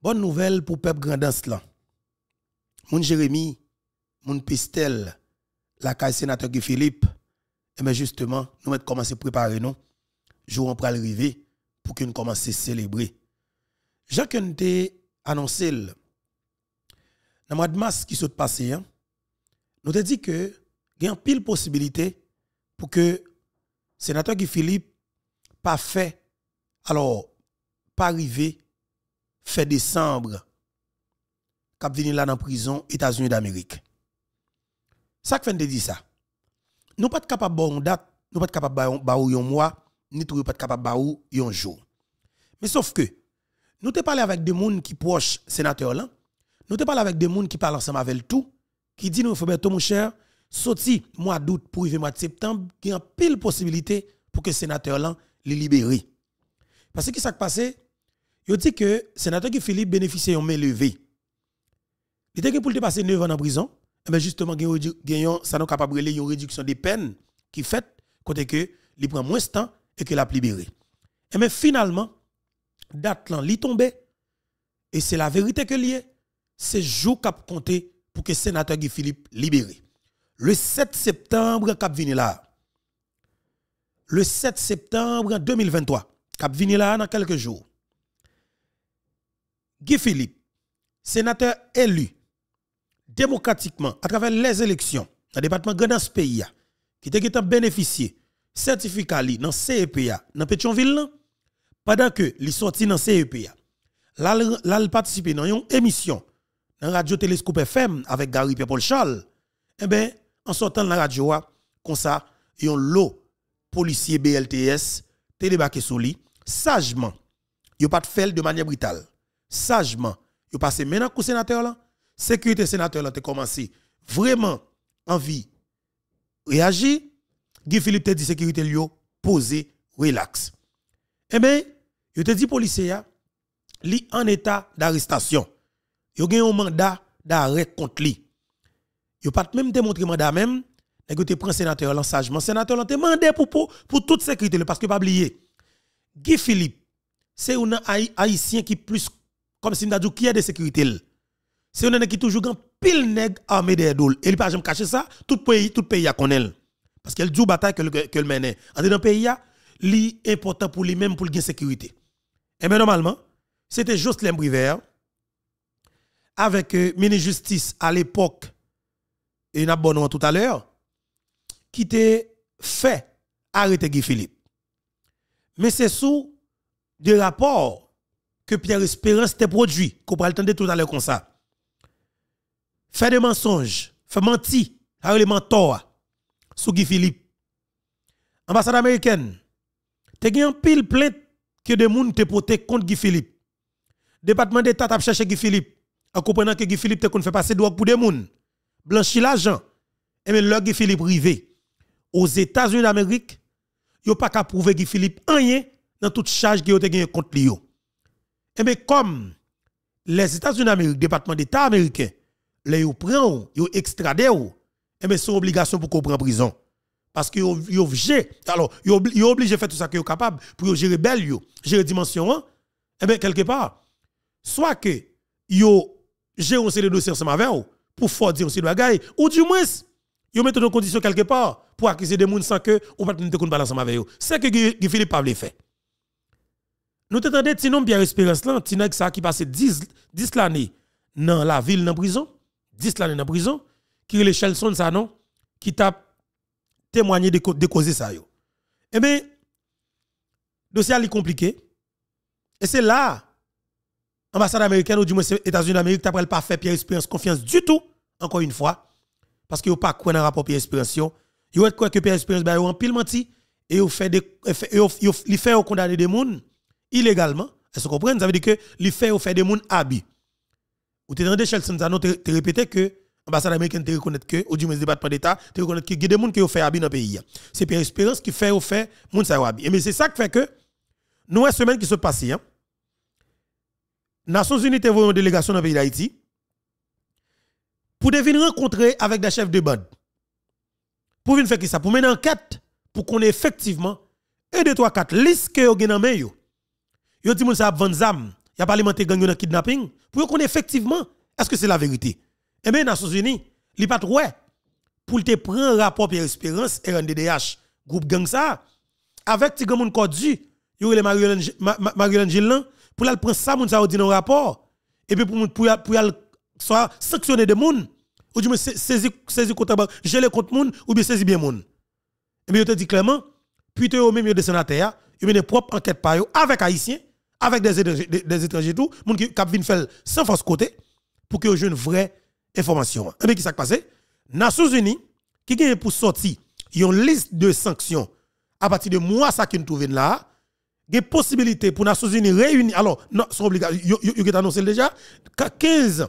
Bonne nouvelle pour peuple grandance là. Mon Jérémy, mon Pistel, la caille sénateur Guy Philippe, et bien justement, nous avons commencé à préparer nous. Jour on pral arriver pour que nous commencions à célébrer. Jacques nous annoncé dans le mois de mars qui s'est passé, hein, nous avons dit que il y a pile possibilité pour que sénateur Guy Philippe pas fait alors pas arriver fait décembre cap venir là dans prison États-Unis d'Amérique. Ça que fait dire ça. Nous pas capable de date, nous pas capable de un mois, ni tout pas capable de un jour. Mais sauf que nous te parlé avec des gens qui proches sénateur là. Nous te parlé avec des gens qui parlent ensemble avec tout qui dit nous Roberto mon cher, sorti mois d'août pour arriver mois de septembre, il y a pile possibilité pour que sénateur là les libérer. Parce que qui s'est passé il dit que le sénateur qui Philippe bénéficie d'un main levée. Il était pour le passer 9 ans en prison. Et bien justement, il capable de une réduction des peines qui fait côté que il prend moins de temps et que l'a libéré. Et mais finalement, date là, li tombé et c'est la vérité que lié, c'est jour qu'a compté pour que le sénateur Guy Philippe libéré. Le 7 septembre cap vini là. Le 7 septembre 2023, cap vini là dans quelques jours. Guy Philippe, sénateur élu démocratiquement à travers les élections dans le département grand ce pays, qui a bénéficié certificat li dans CEPA, dans Pétionville, pendant que li sorti dans CEPA, là, participé dans une émission dans Radio Télescope FM avec Gary Paul Charles, eh bien, en sortant de la radio, comme ça, yon lot policier BLTS, télébaké sous lui, sagement, yon pas fait de manière brutale sagement, vous passez maintenant au sénateur là, sécurité sénateur là, te commencé vraiment envie réagir? Guy Philippe te dit sécurité lui posé, relax. Eh bien, je te dit policier li en état d'arrestation. Yo gen un mandat d'arrêt contre lui. Yo pas même démontré mandat même, nèg te prend sénateur là sagement. Sénateur là te mandé pour, pour pour toute sécurité parce que pas oublier. Guy Philippe, c'est un haïtien qui plus comme si nous qui a de sécurité. C'est un qui toujours un pile nèg armé de dol. Et il pas jamais cacher ça, tout pays tout pays a connaît. Parce qu'elle joue bataille que le mène. En dans pays li important pour lui même pour la sécurité. Et bien normalement, c'était Jocelyn Briver avec le euh, ministre justice à l'époque et abonnement tout à l'heure qui était fait arrêter Guy Philippe. Mais c'est sous des rapports que Pierre Espérance t'a produit, qu'on pourrait entendre tout à l'heure comme ça. Des mensonges, fait mentir, avec les mentors, sous Guy Philippe. Ambassade américaine, t'as gagné un pile plainte que des gens te porté contre Guy Philippe. Département d'État t'a cherché Guy Philippe. En comprenant que Guy Philippe te fait passer drogue pour des gens. Blanchi l'argent. Et mais le Guy Philippe rivé. Aux États-Unis d'Amérique, yo pas qu'à prouver Guy Philippe rien dans toute charge qui a gagné contre lui. Et eh bien, comme les États-Unis d'Amérique, département d'État américain, les yo prennent, yo extradé, et eh bien, c'est obligation pour qu'on prenne prison. Parce que yo obligé, alors, yo obligé de faire tout ça que yo capable pour gérer belle yo, gérer dimension et eh bien, quelque part, soit que yo aussi les dossiers ensemble avec vous, pour faire dire aussi de bagaille, ou du moins, yo mettent dans condition quelque part pour accuser des gens sans que ou pas de balance avec vous. C'est que Philippe pas le faire. Nous t'entendons sinon Pierre Espérance là, Tinek ça qui passe 10 10 l'année dans la ville dans prison, 10 l'année dans prison, qui le Chelson ça qui t'a témoigné de, de causer ça yo. Eh bien dossier est compliqué. Et c'est là ambassade américaine ou du moins États-Unis d'Amérique t'a pas fait Pierre Espérance confiance du tout encore une fois parce que a pas quoi dans rapport Pierre Espérance yo. Yo quoi que Pierre Espérance ba en pile menti et yo fait des yo fait condamner des gens illégalement. Est-ce que vous comprenez? Ça veut dire que les fait au fait des gens habits. Ou tu dans Chelsea Zano te répété que l'ambassade américaine te reconnaît que, ou du moins département d'État, te reconnaît que il y a des gens qui ont fait habits dans le pays. C'est Pierre Espérance qui fait au fait moun sa habits. Et mais c'est ça qui fait que, nous, la semaine qui se passe, hein, Nations Unies te une délégation dans le pays d'Haïti pour venir rencontrer avec des chefs de bande. Pour venir faire ça, pour mener une enquête, pour qu'on ait effectivement 1, 2, 3, 4 listes que vous avez dans Yo dit moun sa vendre zam, y a pas alimenté gang dans kidnapping pour qu'on effectivement est-ce que c'est la vérité? Eh bien, Nations Unies, li pas pour te prendre rapport Pierre Espérance RNDDH groupe gang ça avec ti grand monde du yo le Marie-Hélène Gillan pour la prendre ça moun ça dit dans rapport et puis pour pour pour soit sanctionner des moun ou du saisir saisir contre geler contre moun ou bien saisir bien moun. Et bien yo te dit clairement puis au même des sénateurs yo mené propre enquête par yo avec haïtiens avec des étrangers des étrangers tout qui cap vinn faire sans force côté pour que une vraie information. Et bien qui s'est passé? Nations Unies qui gagne pour sortir une liste de sanctions à partir de mois ça qui nous trouve là des possibilités pour Nations Unies réunir alors non sont obligatoires yo annoncé déjà 15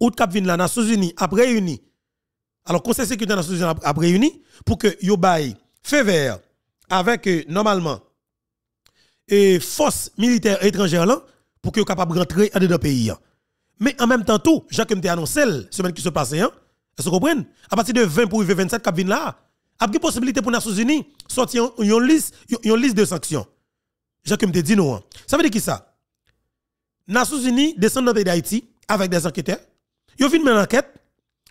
août cap vinn la Nations Unies a réuni alors conseil sécurité des Nations Unies a réuni pour que yo bail fait vert avec euh, normalement et force militaire étrangère là pour que capable rentrer dans le pays mais en même temps tout Jacques me annoncé semaine qui se passe hein vous comprenez? À partir de 20 pour 27 cap vinn là a une possibilité pour les Nations Unies sortir une liste de sanctions Jacques me dit non. Hein. Ça veut dire qui ça? Nations Unies descendent dans le pays d'Haïti avec des enquêteurs. Ils fait une enquête,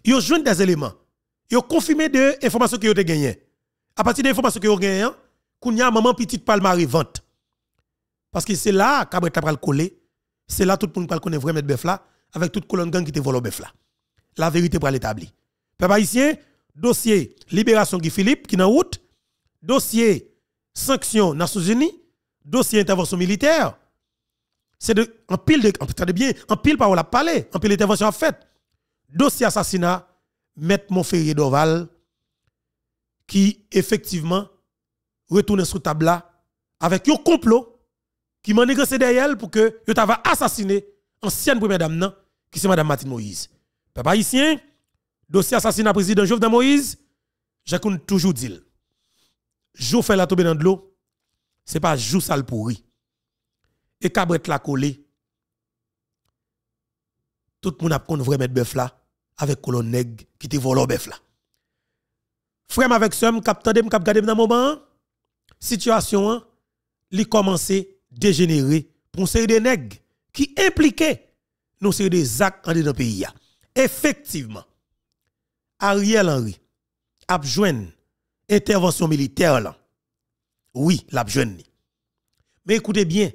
ils joint des éléments. Ils confirmé des informations qu'ils ont gagnées. À partir des informations qu'ils ont gagnées, qu'on y a maman petite palmarès vente. Parce que c'est là qu'après tu le coller, c'est là tout le monde peut connaître vraiment bœuf là avec toute colonne gang qui te volé bœuf là. La vérité pour l'établir. Peuple haïtien, dossier libération Guy Philippe qui est en route, dossier sanction Nations Unies, dossier intervention militaire, c'est de en pile de bien, en pile par la parler, en pile d'intervention en fait. Dossier assassinat Maître Montferrier d'Oval qui effectivement retourne sur table avec un complot qui m'a négocié derrière pour que yo t'ava assassiné ancienne première dame qui c'est madame Martine Moïse. Papa haïtien, dossier assassinat président Jovenel Moïse, j'ai toujours dit. Jo fait la tomber dans de l'eau, c'est pas jou sale pourri. Et cabret la collé. Tout le monde a qu'on vrai mettre bœuf là avec colonne nèg qui te vole bœuf là. Frère avec somme cap tande cap gade dans moment situation hein, li commencé dégénérer pour une série de qui impliquaient nous série des actes en dans pays Effectivement. Ariel Henry a besoin intervention militaire là oui, l'a jeune. Mais écoutez bien,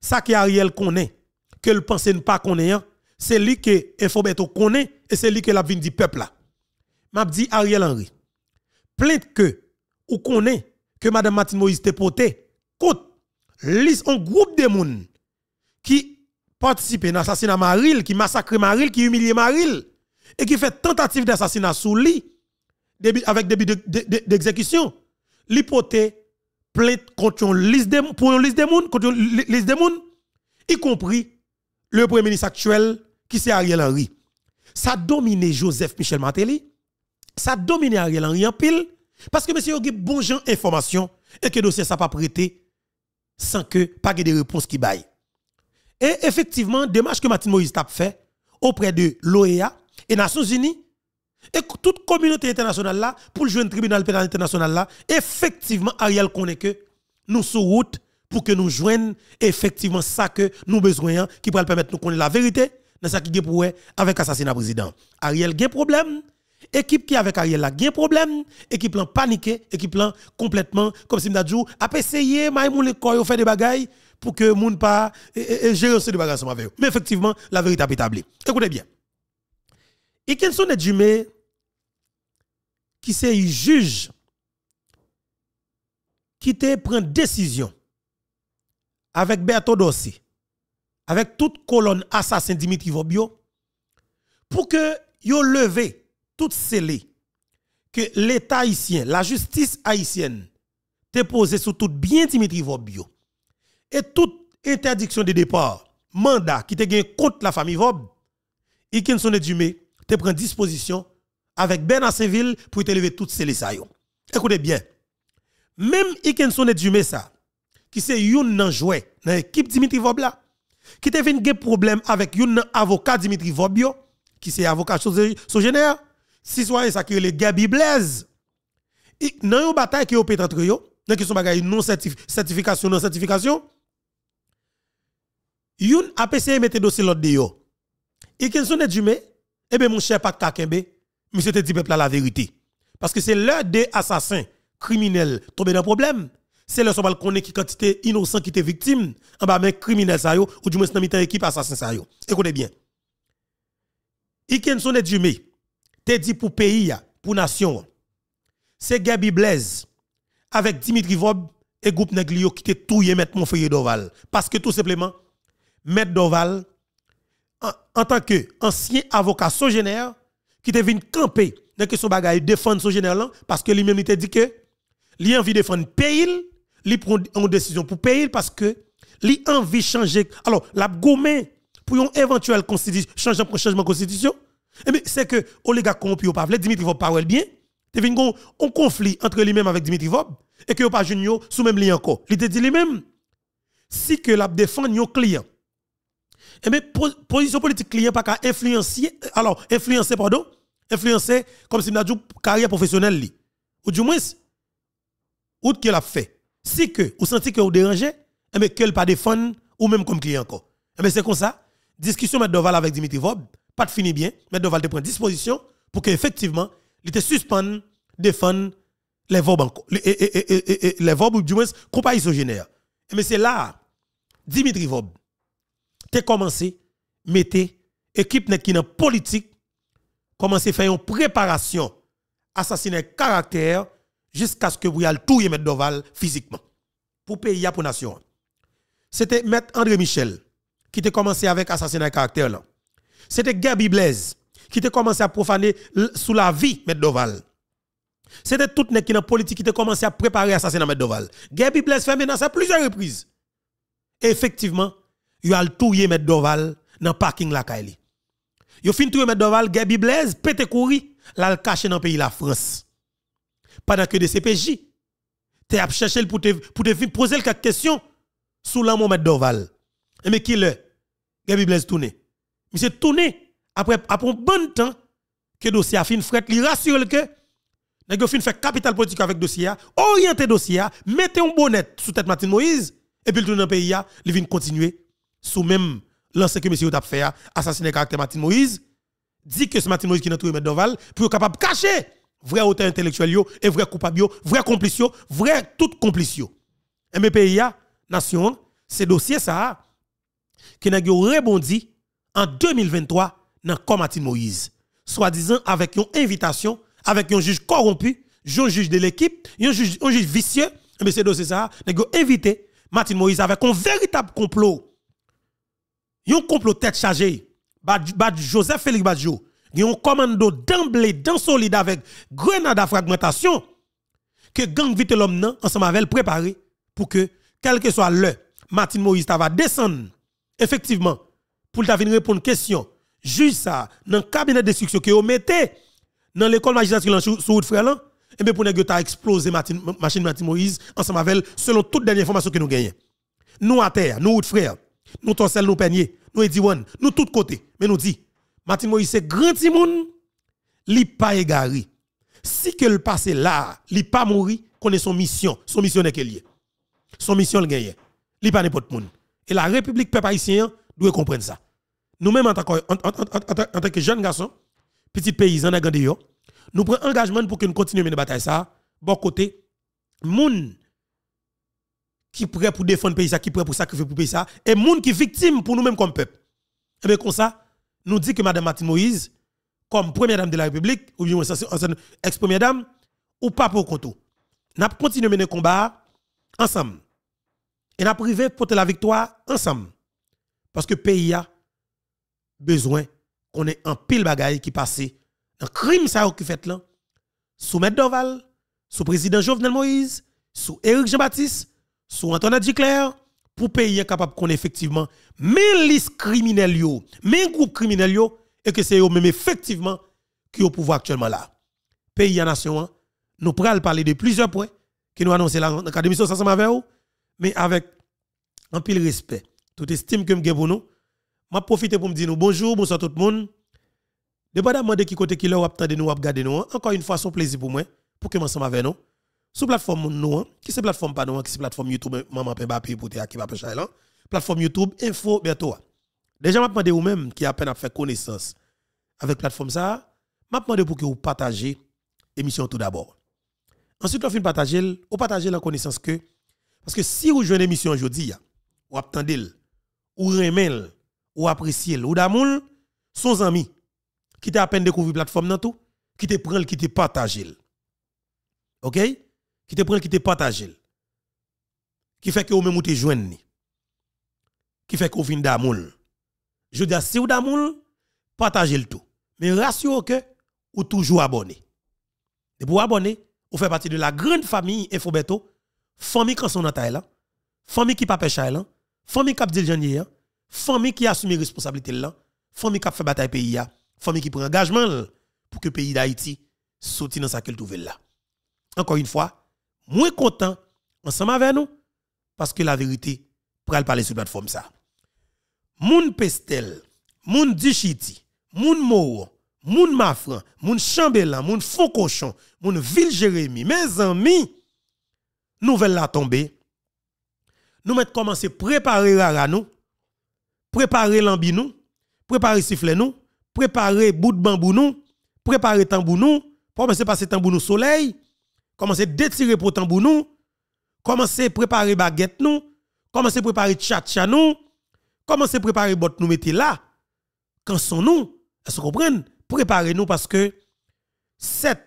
ça que Ariel connaît, que le pense ne pas connaît, hein, c'est lui que Infobeto connaît et c'est lui que la du peuple là. M'a dit Ariel Henry. Plainte que ou connaît que madame Martine Moïse te porté contre un groupe de gens qui participent à l'assassinat Maril, qui massacre Maril, qui humilie Maril et qui fait tentative d'assassinat sous lui avec début d'exécution. L'hypothèse plainte contre une liste de pour liste de monde contre une liste de monde y compris le premier ministre actuel qui c'est Ariel Henry ça domine Joseph Michel Martelly ça domine Ariel Henry en pile parce que monsieur a bon gens information et que dossier ça pas prêté sans que pas de réponse qui baille et effectivement démarche que Martin Moïse a fait auprès de l'OEA et Nations Unies et toute communauté internationale là, pour jouer un tribunal pénal international là, effectivement, Ariel connaît que nous sur route pour que nous joignons effectivement ça que nous besoin qui pourrait permettre nous connaître la vérité dans ça qui est pour avec assassinat président. Ariel a problème. Équipe qui avec Ariel là, a un problème, équipe plan paniqué, équipe plan complètement comme si m'dadjou a essayé maïmoun le corps fait des bagailles pour que moun pas gérer ce bagages avec Mais effectivement, la vérité est établie. Écoutez bien. Et sont les Jumé qui c'est juge qui te prend décision avec Berto Dossi, avec toute colonne assassin Dimitri Vobio, pour que yo levé toute scellé que l'État haïtien, la justice haïtienne, te posé sur tout bien Dimitri Vobio. Et toute interdiction de départ, mandat qui te gagne contre la famille Vob, et qui sont Dumé, te prend disposition avec Bernard Saint-Ville pour te lever toutes ces. Écoutez bien. Même Ikenson et Dume ça, qui c'est youn nan joué dans l'équipe Dimitri Vobla, qui te venu problème avec youn avocat Dimitri Vobio, qui c'est avocat sogénaire, si soit ça qui est le Gabi Blaise. Dans une bataille qui est au entre yo, dans qui sont bagaille non certification non certification, Youn APC mette dossier l'autre de yo. Et qu'en son Jumé, eh bien mon cher Pat Kakembe, monsieur te dit peuple la vérité. Parce que c'est l'heure des assassins criminels tombés dans problème. C'est leur qu'on connaît qui quantité innocent qui était victime en bas mais criminel ça yo ou du moins dans mi équipe assassin ça yo. Écoutez bien. Iken son Jumé, te dit pour pays pour nation. C'est Gabi Blaise avec Dimitri Vob et groupe Neglio qui te touye mettre mon frère Doval parce que tout simplement Maître Doval, en, tant que ancien avocat sogénaire, qui te venu camper dans question bagaille défendre sogénaire parce que lui-même il dit que lui envie défendre pays, il prend une décision pour pays parce que lui envie changer. Alors, la gomme pour un éventuel changement changement constitution, eh c'est que oligarque corrompu pas Dimitri Vob parle bien, te venu un conflit entre lui-même avec Dimitri Vob et que pas junior sous même lien encore. Il te dit lui-même si que la défendre un client eh mais position politique client pas qu'à influencer alors influencer pardon influencer comme si n'a carrière professionnelle li ou du moins ou qu'elle a fait si que vous sentez que vous dérangez eh mais qu'elle pas défendre ou même comme client encore eh mais c'est comme ça discussion M. Doval avec Dimitri Vob pas de fini bien M. Doval te prend disposition pour que effectivement il te suspende défendre les Vob les, ou du moins compagnie isogénaire mais c'est là Dimitri Vob te commencé mettre équipe qui dans politique commencer faire une préparation assassiner caractère jusqu'à ce que vous ayez tout mettre Doval physiquement pour payer pour nation. C'était maître André Michel qui a commencé avec assassinat caractère là. C'était Gabi Blaise qui a commencé à profaner sous la vie maître Doval. C'était tout qui dans politique qui a commencé à préparer assassinat maître Doval. Gabi Blaise fait menace à plusieurs reprises. Effectivement, il a touye mettre Doval dans le parking la Kaili. Yo fin touye mettre Doval, Gabi Blaise, pété couri, le caché dans le pays la France. Pendant que des CPJ, te a cherché pour te, pour te poser quelques questions sous l'amour mettre Doval. Mais qui le? Gabi Blaise tourne. Monsieur tourné après après un bon temps que dossier a fin fret, il rassure que nèg fin fait capital politique avec dossier, orienter dossier, mettez un bonnet sous tête Martin Moïse et puis le dans pays, il vient continuer sous même l'ancien que monsieur a fait, assassiner caractère Martin Moïse, dit que ce Martin Moïse qui n'a trouvé Doval, pour capable cacher vrai auteur intellectuel et vrai coupable, vrai complice, vrai tout complice. Mes pays, nation, c'est dossier ça, qui n'a rebondi en 2023 dans comme Martin Moïse. Soi-disant avec une invitation, avec un juge corrompu, un juge de l'équipe, un juge, un juge vicieux, mais c'est dossier ça, n'a invité Martin Moïse avec un véritable complot. Yon complot tête chargée, Joseph Félix Badjo, yon commando d'emblée dans solide avec grenade à fragmentation que gang vite l'homme ensemble avec préparé pour que quel que soit l'heure Martin Moïse va descendre. Effectivement pour venir répondre question juge ça dans le cabinet d'instruction que vous mettez dans l'école magistrature sur route frère et bien pour que ta Martin machine Martin Moïse ensemble avec selon toute dernière information que nous gagnons nous à terre nous route frère nous torsel, nous peigner, nous Ediwan, nous tous côtés. Mais nous dit, Martin Moïse c'est grand timoun, li pas égaré. Si que le passé là, li pas mourir, connaît son mission, son missionnaire qu'il est. Son mission le gagne. Li pas n'importe monde. Et la République peuple haïtien doit comprendre ça. Nous-mêmes en tant que, jeunes garçons, petits paysans nous prenons engagement pour que nous continuions à bataille ça. Bon côté, moun qui prêt pour défendre le pays, qui prêt pour sacrifier pour le pays, ça, et moun qui victime pour nous-mêmes comme peuple. Et eh bien, comme ça, nous dit que Mme Martine Moïse, comme première dame de la République, ou bien ex-première dame, ou pas pour compte. Nous continué à mener le combat ensemble. Et nous privé pour la victoire ensemble. Parce que le pays a besoin qu'on ait un pile bagaille qui passe un crime ça qui fait là, sous M. Doval, sous président Jovenel Moïse, sous Éric Jean-Baptiste, sous Antoine Duclerc pour payer capable qu'on effectivement mais liste criminels yo, mais groupe criminel et que c'est eux même effectivement qui au pouvoir actuellement là. Pays en nation, hein, nous pourrons parler de plusieurs points qui nous annoncent là dans l'académie ensemble avec vous, mais avec un pile respect, toute estime que me pour nous. Je profite pour me dire bonjour, bonsoir tout le monde. Dépendamment de qui côté qui là de nous, regarder nous, hein. encore une fois, un plaisir pour moi pour que ensemble avec nous. Sous plateforme nous, hein, qui c'est plateforme pas nous, hein, qui c'est plateforme YouTube, maman pe bapi pour te qui va là. plateforme YouTube Info bientôt. Déjà m'a demandé ou même qui a peine à faire connaissance avec plateforme ça, m'a demandé pour que vous partagez l'émission tout d'abord. Ensuite, on fin partager, ou partager la connaissance que parce que si vous jouez une émission aujourd'hui, ou attendez, ou remel, ou appréciez, ou d'amour, son ami qui t'a à peine découvert la plateforme dans tout, qui te prend, qui te partage. OK? Qui te prend, qui te partage. Qui fait que vous même te joindre. Qui fait que vous venez d'amour. Je dis, si vous d'amour, partagez le tout. Mais rassurez que vous toujours abonné. Et pour abonner, vous faites partie de la grande famille Infobeto, famille quand son taille là, famille qui pêche là, famille qui dit famille qui assume responsabilité là, famille qui a fait bataille pays famille qui prend engagement pour que le pays d'Haïti sorte dans sa nouvelle là. Encore une fois, moins content ensemble avec nous parce que la vérité pral parler sur plateforme ça. Moun Pestel, Moun Dichiti, Moun Moro, Moun Mafran, Moun Chambellan, Moun Foncochon, Moun Ville Jérémy, mes amis, nouvelle la tombée. Nous mettons commencer préparer rara nous, préparer lambi nous, préparer sifflet nous, préparer bout de bambou nous, préparer tambour nous, commencer passer tambour nous soleil, commencer détirer pour tambour nous, commencer préparer baguette nous, commencer préparer tchatcha nous, commencer préparer bot nous mettez là. Quand sont nous, est-ce que comprenez? Préparez-nous parce que 7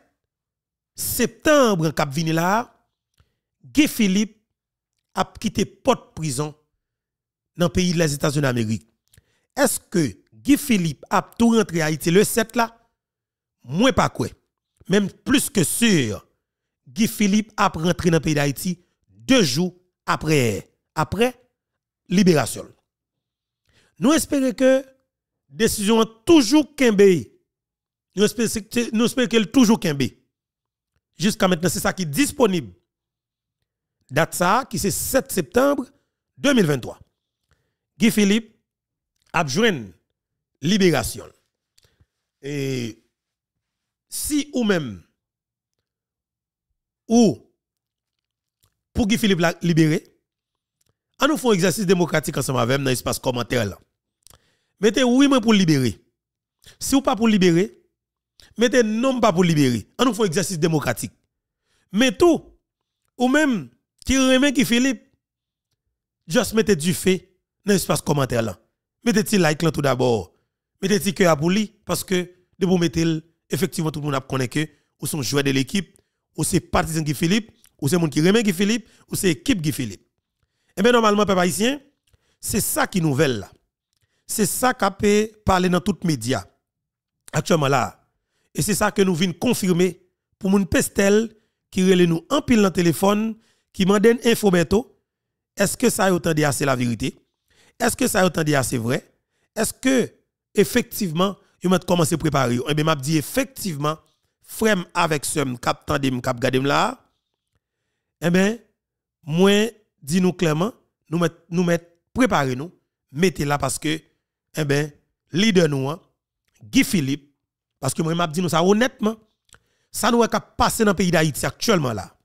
septembre cap vini là, Guy Philippe a quitté porte prison dans le pays des États-Unis d'Amérique. Est-ce que Guy Philippe a tout rentré à Haïti le 7 là? Moi pas quoi. Même plus que sûr, Guy Philippe a rentré dans le pays d'Haïti deux jours après, après libération. Nous espérons que décision toujours kembe. Nous espérons qu'elle toujours kembe. Jusqu'à maintenant, c'est ça qui est disponible. Date ça, qui c'est 7 septembre 2023. Guy Philippe a libération. Et si ou même, ou pour Guy Philippe la libérer, on nous fait exercice démocratique ensemble avec dans l'espace commentaire là. Mettez oui mais pour libérer. Si ou pas pour libérer, mettez non pas pour libérer. On nous fait exercice démocratique. Mais tout, ou même qui remet qui Philippe, juste mettez du fait dans l'espace commentaire là. Mettez-y like là tout d'abord. Mettez-y cœur pour lui parce que de vous mettre effectivement tout le monde a connaît que ou sont joueurs de l'équipe, ou c'est partisan Guy Philippe, ou c'est monde qui remet Guy Philippe, ou c'est équipe Guy Philippe. Et eh bien normalement peuple haïtien, c'est ça qui nouvelle là. C'est ça qu'a parler dans les médias actuellement là. Et c'est ça que nous venons confirmer pour mon pestel qui relève nous en pile dans téléphone, qui m'a donné info Est-ce que ça a autant dit c'est la vérité? Est-ce que ça autant dit c'est vrai? Est-ce que effectivement, il m'a commencé à préparer? Eh bien, m'a dit effectivement, frère avec ce cap tandem cap gadem là. Eh bien, moi, dis-nous clairement, nous met, nous met préparer nous, mettez là parce que, eh bien, leader nous, hein, Guy Philippe, parce que moi, m'a dit nous ça honnêtement, ça nous a passé dans le pays d'Haïti actuellement là.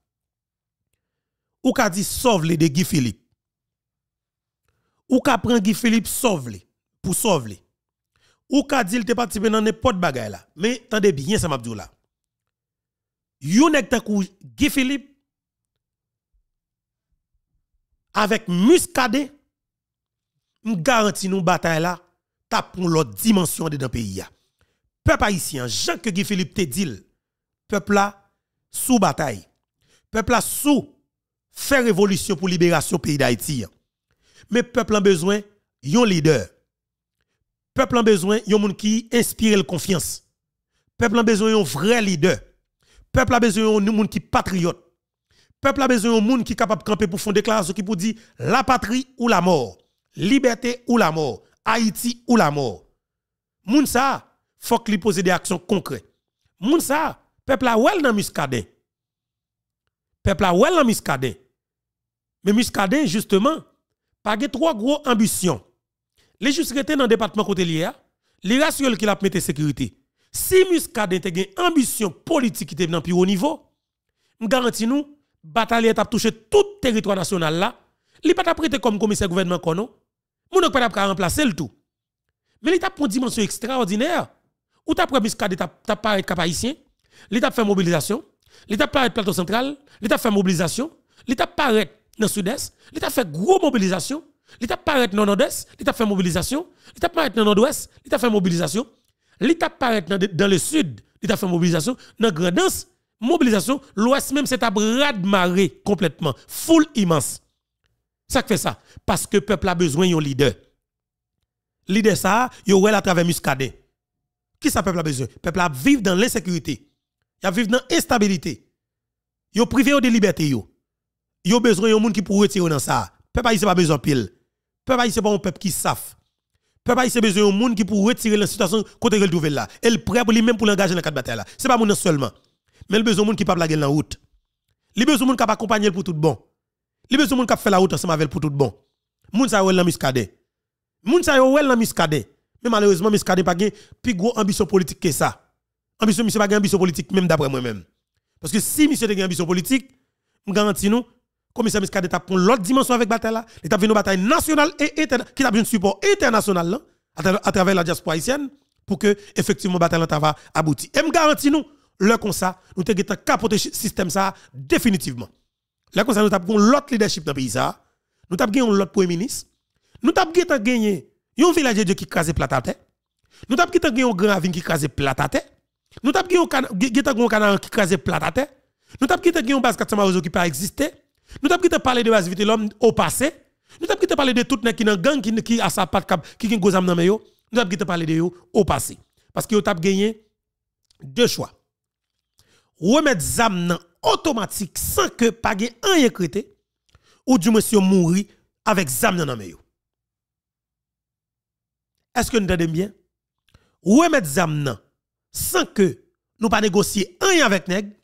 Ou qu'a dit sauve les de Guy Philippe. Ou prend Guy Philippe sauve pour sauve. Ou qu'a dit te participé dans n'importe bagaille là. Mais tendez bien ça m'a dit là. Yon ek Guy Philippe avec Muscadet, nous garantis nous bataille là, tapons l'autre dimension de dans pays. Peuple haïtien, Jean que Guy Philippe te dit, peuple là sous bataille. Peuple là sous faire révolution pour libération pays d'Haïti. Mais peuple a besoin yon leader. Peuple a besoin yon moun qui inspire la confiance. Peuple a besoin yon vrai leader. Peuple a besoin yon moun qui patriote. Peuple a besoin d'un monde qui est capable de camper pour faire une déclaration qui pour dire la patrie ou la mort, liberté ou la mort, Haïti ou la mort. Moun ça, faut qu'il pose des actions concrètes. Moun ça, peuple a wel dans muscadet. Peuple a wel dans muscadet. Mais muscadet justement, pas trois gros ambitions. Les juste dans le département côté lié, les rassurent qu'il a mis sécurité. Si muscadet a une ambition politique qui est dans plus haut niveau, je garantis nous bataille a touché tout territoire national là, il pas prêté comme commissaire gouvernement kono, Moun pas pas remplacer le tout. Mais l'état prend une dimension extraordinaire. Ou t'as pris muscade t'as paraît cap haïtien, l'état fait mobilisation, l'état paraît plateau central, l'état fait mobilisation, l'état paraît dans le sud-est, l'état fait gros mobilisation, l'état paraît dans le nord-est, l'état fait mobilisation, l'état paraît dans le nord-ouest, l'état fait mobilisation, l'état paraît dans le sud, l'état fait mobilisation, dans la grandance, mobilisation, l'ouest même bras de complètement, full immense. Ça fait ça parce que le peuple a besoin d'un leader. Leader ça, yo à travers muscadet. Qui ça peuple a besoin? Le peuple a vivre dans l'insécurité. Il a vivre dans l'instabilité. Yo privé de liberté yo. Yo besoin de monde qui pour retirer dans ça. Peuple haïtien pas besoin pile. Peuple haïtien pas un peuple qui savent. Peuple haïtien besoin de monde qui pour retirer la situation côté il trouve là. Elle prêt pour lui même pour l'engager dans quatre bataille là. C'est pas monde seulement. Mais il besoin monde qui pas la dans route. Il besoin monde qui accompagner pour tout bon. Il besoin monde qui fait la route ensemble avec pour tout bon. Moun sa yo dans muscadet. Moun sa yo dans muscadet. Mais malheureusement muscadet pas plus gros ambition politique que ça. Ambition monsieur pas ambition politique même d'après moi-même. Parce que si monsieur a une ambition politique, je garantis nous commissaire Muscadet a pour l'autre dimension avec bataille là, il a une bataille nationale et internationale qui a besoin de support international à, travers la diaspora haïtienne pour que effectivement bataille là va aboutir. Et me garantis nous le comme ça, nous te capoter système ça définitivement. Là comme ça nous avons l'autre leadership dans le pays ça, nous avons l'autre premier ministre, nous avons gagné un village de Dieu qui crase plat à. Nous avons gagné un grand ville qui crase plat à. Nous avons gagné un canard qui crase plat à. Nous avons gagné un base 400 qui pas existé. Nous avons parlé de la de l'homme au passé. Nous avons parlé de tout les qui gang qui a sa patte qui qui gozam dans yo. Nous avons parlé de yo au passé. Parce que vous avez deux choix. Remettre zam automatique sans que pas gain rien crété ou du monsieur mourir avec zam yo. Est-ce que nous entendons bien? Remettre zam sans que nous pas négocier rien avec nèg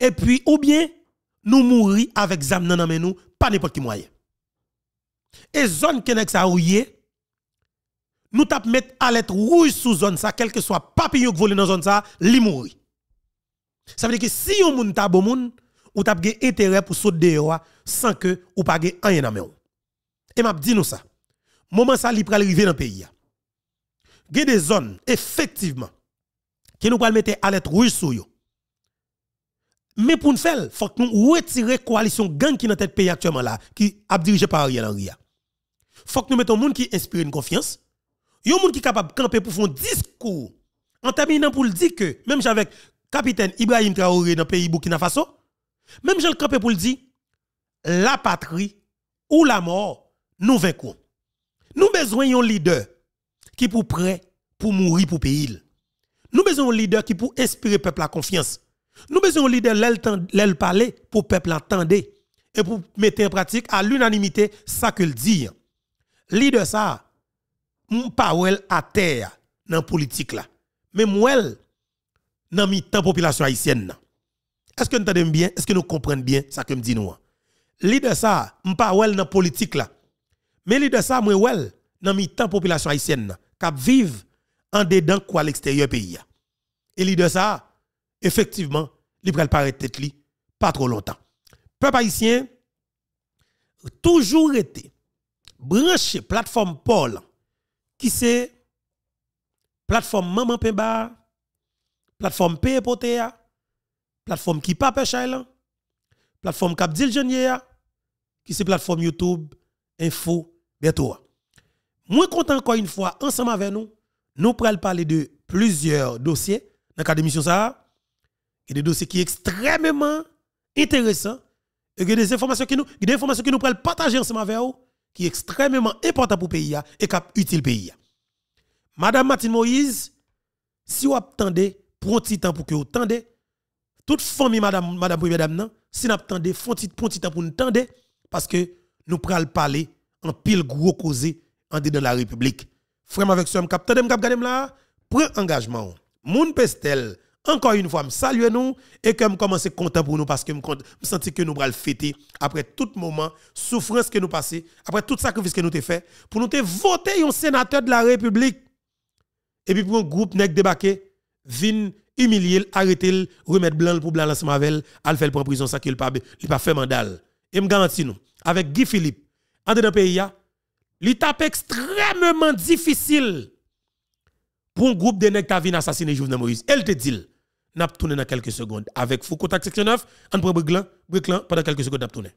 et puis ou bien nous mourir avec zam nan nous pas n'importe qui moyen. Et zone kenek sa ouye nous tap mettre alerte rouge sous zone ça quel que soit papillon qui vole dans zone ça li mourir ça veut dire que si on moun ta bon moun ou tap gen intérêt pour sauter dehors sans que ou pas gen rien main. Et m'a dit nous ça. Moment ça li pral arriver dans pays il y a des zones effectivement qui nous pral mettre alerte rouge sous yo mais pour nous faire, il faut que nous retirions la coalition gang qui est dans tête pays actuellement là, qui est dirigé par Ariel Henry. Il faut que nous mettons un monde qui inspire une confiance. Il y a un monde qui est capable de camper pour faire un discours en terminant pour le dire que, même avec capitaine Ibrahim Traoré dans le pays Burkina Faso, même j'ai le camper pour le dire, la patrie ou la mort, nous vaincrons. Nous besoin d'un leader qui pour prêt pour mourir pour pays. Nous besoin d'un leader qui pour inspirer le peuple la confiance. Nous besoin leader l'aile parler pour le peuple entendre et pour mettre en pratique à l'unanimité ça que le dit. Leader ça, pas à terre dans la politique là. Mais moi dans la population haïtienne. Est-ce que nous entendons bien? Est-ce que nous comprenons bien ça que me dit nous? Leader ça, pas dans la politique là. Mais leader ça, moi dans la population haïtienne qui vivent en dedans quoi à l'extérieur pays. Et leader ça, effectivement, il va tête li pas trop longtemps. Peuple haïtien toujours été branché plateforme Paul qui c'est plateforme Maman Pemba, plateforme P plateforme qui pas plateforme Cap Dil qui c'est plateforme YouTube Info bientôt. Moi content encore une fois ensemble avec nous, nous pourrons parler de plusieurs dossiers dans cadre d'émission ça il y a des dossiers qui sont extrêmement intéressants. Et des informations que nous, des informations que nous partager ensemble avec vous, qui sont extrêmement importantes pour le pays et qui sont utiles pour le pays. Madame Martine Moïse, si vous attendez, un petit temps pour que vous attendez, toute famille, Madame, Madame Première Dame, si vous attendez, un petit temps pour nous attendre, parce que nous pourrons parler en pile gros causé en dedans de la République. Frère avec ce capitaine, m'kap là, prends engagement. Moun Pestel, encore une fois, je salue nous et que je commence content pour nous parce que je sens que nous allons fêter après tout moment, souffrance que nous passons, après tout sacrifice que nous avons fait, pour nous voter un sénateur de la République. Et puis pour un groupe nèg débarqué, vin humilier, arrêter, remettre blanc pour blanc ensemble avec elle, faire prendre prison ça qu'il pas il pas fait mandal. Et me garantis nous avec Guy Philippe, en dans pays L'étape extrêmement difficile pour un groupe de nègres qui vient assassiner Jovenel Moïse. Elle te dit, n'a tourné dans quelques secondes. Avec Foucault section 9, on prend Briglan, pendant quelques secondes n'a tourné.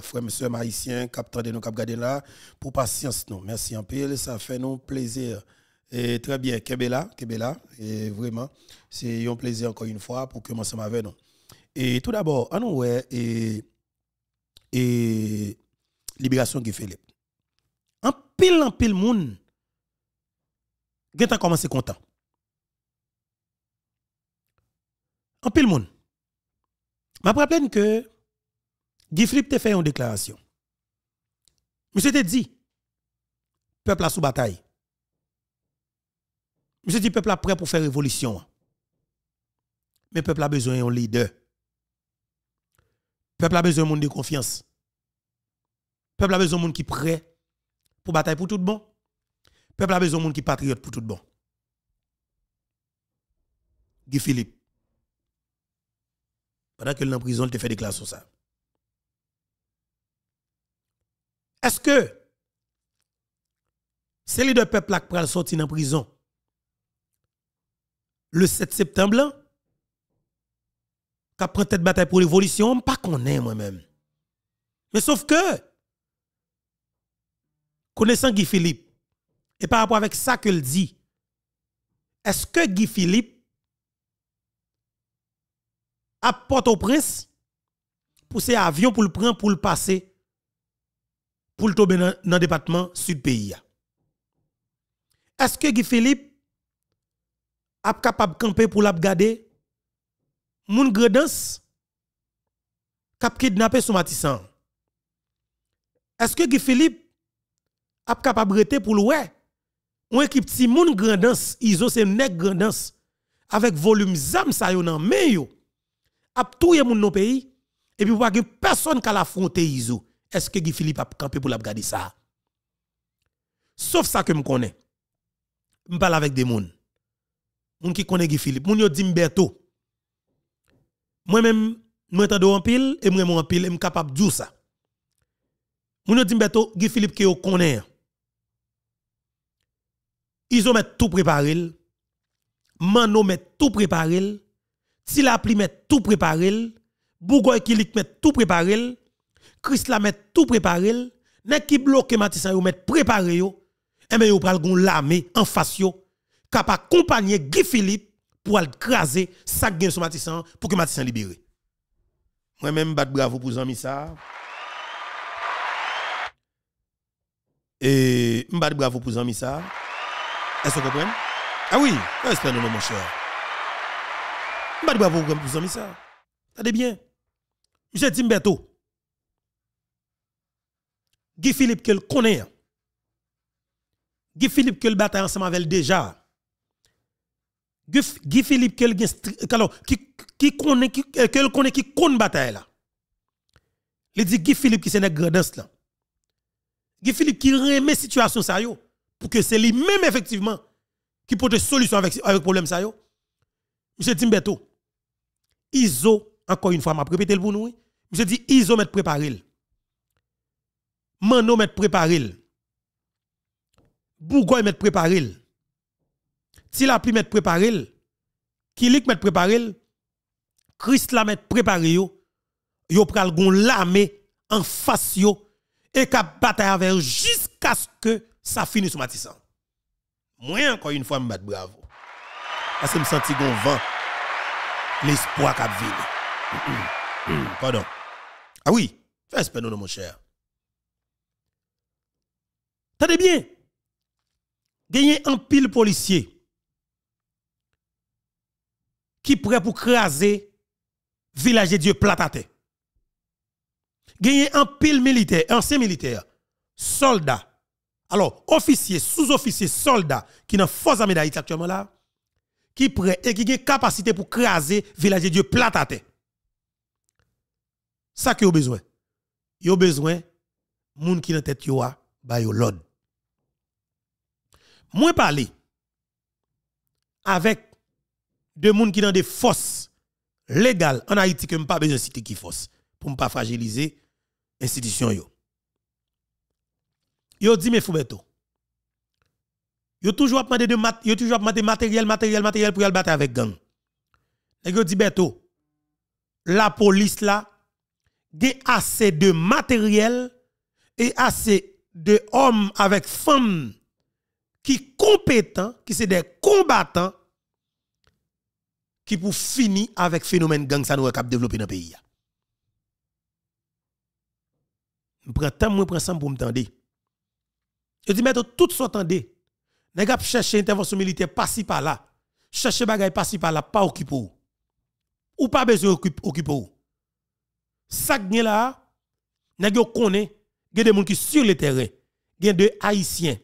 Frères haïtiens qui de nous cap là pour patience nous. Merci un peu, ça fait nous plaisir. Et très bien, Kebela, Kebela, et vraiment, c'est un plaisir encore une fois pour commencer avec nous. Et tout d'abord, on nous et, et Libération Guy Philippe. En pile, en pile, moun, a commencé content. En pile, moun. Je me rappelle que Guy Philippe te fait une déclaration. Monsieur te dit, peuple a sous bataille. Monsieur dit, peuple a prêt pour faire révolution. Mais peuple a besoin d'un leader. Peuple a besoin d'un monde de confiance. Peuple a besoin d'un monde qui est prêt pour bataille pour tout le bon. Peuple a besoin d'un monde qui est patriote pour tout le bon. Guy Philippe. Pendant qu'il est en prison, il te fait déclaration ça. Est-ce que c'est les deux peuples qui le sortir en prison le 7 septembre qui pris tête bataille pour l'évolution, pas connaît moi-même. Mais sauf que connaissant Guy Philippe et par rapport avec ça qu'il dit, est-ce que Guy Philippe à Port-au-Prince, pousser avion pour le prendre, pour le passer, pour le tomber dans le département sud pays. Est-ce que Guy Philippe est capable de camper pour la garder moun gredans cap kidnapper son matissan? Est-ce que Guy Philippe est capable de pour le? Ou équipe si moun grandance, iso c'est nèg grandance avec volume zam sa yo nan men yo. Ap touye moun no pays et puis pas personne qui l'affronter iso. Est-ce que Guy Philippe a campé pour la garder ça? Sauf ça que me connais. Je parle avec des moun. Moun qui connaît Guy Philippe, moun yo dit Mberto. Moi même moi tande en pile et moi en pile, je capable de dire ça. Moun yo dit Mberto Guy Philippe qui connaît. Ils ont tout préparé. Mano met tout préparé. Si la pli met tout préparé. Bougoy Kilik met tout préparé. Chris la met tout préparé. Nek qui bloque Matissan yo met préparé yo. Et bien yo pral gon l'armée en face yo. Kap accompagner Guy Philippe pour aller craser ça gen sur Matissan pour que Matissan libéré. Moi même bat bravo pour Zami ça. Et m'bat bravo pour Zami ça. Est-ce que vous comprenez? Ah oui, respect nous, mon cher. Ne bravo pour vous ça. Attendez bien. Monsieur Timberto. Guy Philippe que connaît. Guy Philippe que le bataille ensemble avec déjà. Guy, Philippe que le qui qui connaît qui le connaît qui connaît bataille là. Il dit Guy Philippe qui c'est une grandance là. Guy Philippe qui remet situation ça yo pour que c'est lui-même effectivement qui des solution avec avec problème ça yo. Monsieur Timberto. ISO encore une fois m'a répété pour nous. Monsieur dit ISO mettre préparer. Mano mettre préparer. Bougoy. Si la pli mettre préparer. Kilik mettre préparer. Christ la mettre préparer yo. Yo pral gon l'armée en face yo et k'ap bataille avec jusqu'à ce que ça finisse sur Matissan. Moi, encore une fois, me bravo. Parce que me sens qu'on vent l'espoir qu'a venu. Pardon. Ah oui, fais espèce non, mon cher. Tenez bien. Gagner un pile policier qui prêt pour craser village de Dieu platate. Gagner un pile militaire, ancien militaire, soldat alors, officiers, sous-officiers, soldats qui n'ont force armée d'Haïti actuellement là, qui prêt et qui ont capacité pour craser village de Dieu plat à terre. Ça qui ont besoin. Ils ont besoin moun qui dans tête yo a ba. Moi parler avec de moun qui dans des forces légales en Haïti que pas besoin de citer qui force pour ne pas fragiliser l'institution yo. Yo dit mais Foubeto. Yo toujours demandé de mat, yo toujours demandé matériel matériel matériel pour y battre avec gang. Et yo dit Beto, la police là a assez de matériel et assez de hommes avec femmes qui compétents, qui sont des combattants qui pour finir avec phénomène gang ça nous cap développer dans le pays. Je prends temps, je prends ça pour me tendre. Je dis, mais tout s'entendez. Nèg ap chercher intervention militaire pas si par là. Chercher bagay pas si par là, pas occupé ou. Pas besoin occupé. Ça gen là, nèg des gens qui sur le terrain, gen de haïtiens,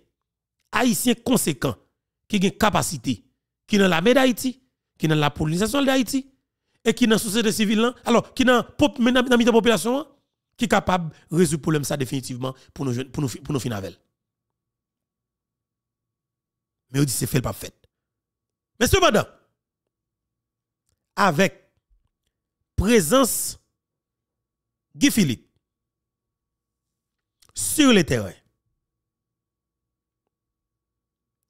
haïtiens conséquents qui gen capacité, qui dans la d'Haïti, qui dans la police d'Haïti et qui dans la société civile alors qui dans la population qui est capable de résoudre le problème ça définitivement pour nous pour pour finir mais on dit c'est fait pas fait. Mais cependant, avec présence Guy Philippe sur le terrain,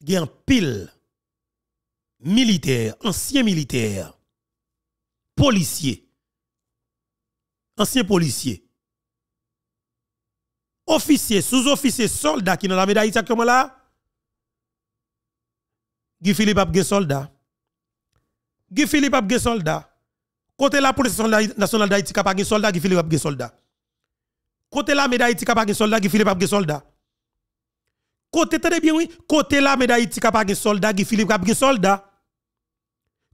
il y a un pile militaire, ancien militaire, policier, ancien policier, officier, sous-officier, soldat qui dans la médaille exactement là, Guy Philippe a soldat. Guy Philippe a soldat. Côté la police nationale d'Haïti, pas de soldat qui Philippe pas soldat. Côté la d'Haïti, pas de soldat qui Philippe pas soldat. Côté très bien oui, côté la d'Haïti, pas de soldat qui Philippe pas soldat.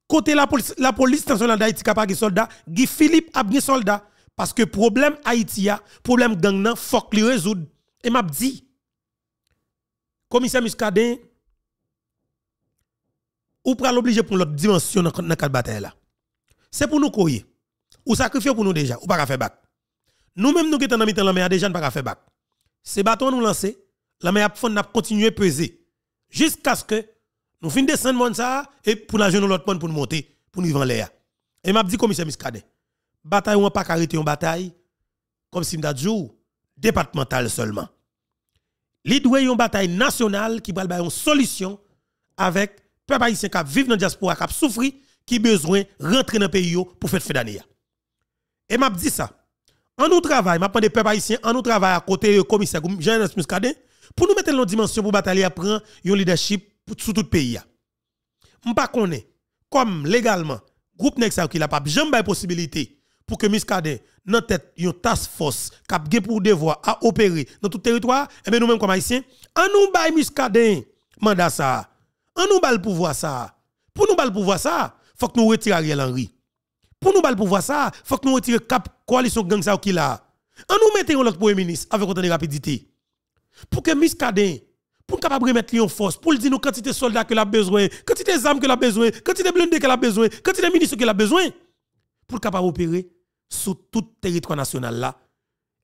Côté la police, la police nationale d'Haïti, pas de soldat, Guy Philippe a bien soldat. Parce que problème Haïti, problème gang nan, faut que résoudre. Et m'a dit, commissaire Muscadet, ou pral l'obliger pour l'autre dimension dans cette bataille là. C'est pour nous courir. Ou sacrifier pour nous déjà, ou pas faire bac. Nous-mêmes, nous qui sommes dans la mer, déjà, pas faire bac. Ces bâtons nous lancer, la mer a continué à peser. Jusqu'à ce que nous finissons descendre ça et pour la jeune l'autre pour nous monter, pour nous vivre en l'air. Et m'a dit commissaire Miskade, bataille ou pas arrêter une bataille, comme si m'a dit départemental seulement. Il doit une bataille nationale qui va une solution avec peuple haïtien qui vivent dans la diaspora, qui souffert, qui besoin rentrer dans le pays pour faire fête d'année. Et m'a dit ça. En nous travail, m'a des en nous travail à côté du commissaire Jean Muscadet pour nous mettre dans dimension pour batailler à prendre un leadership sur tout le pays. M'pas connaît comme légalement groupe Nexa qui n'a pas jamais possibilité pour que Muscadet dans tête une task force qui a pour devoir à opérer dans tout territoire et bien nous mêmes comme haïtiens en nous bail Muscadet mandat ça en nous bail pouvoir ça pour nous bail pouvoir ça faut que nous retirions Ariel Henry. Pour nous le pouvoir ça, faut que nous retirions cap coalition gang ça qui là. En nous mettons l'autre premier ministre avec autant de rapidité. Pour que Miskadin pour capable remettre en force pour dire nous quantité de soldats que a besoin, quantité d'armes que a besoin, quantité de blindés que a besoin, quantité de ministres que a besoin pour capable opérer sur tout territoire national là.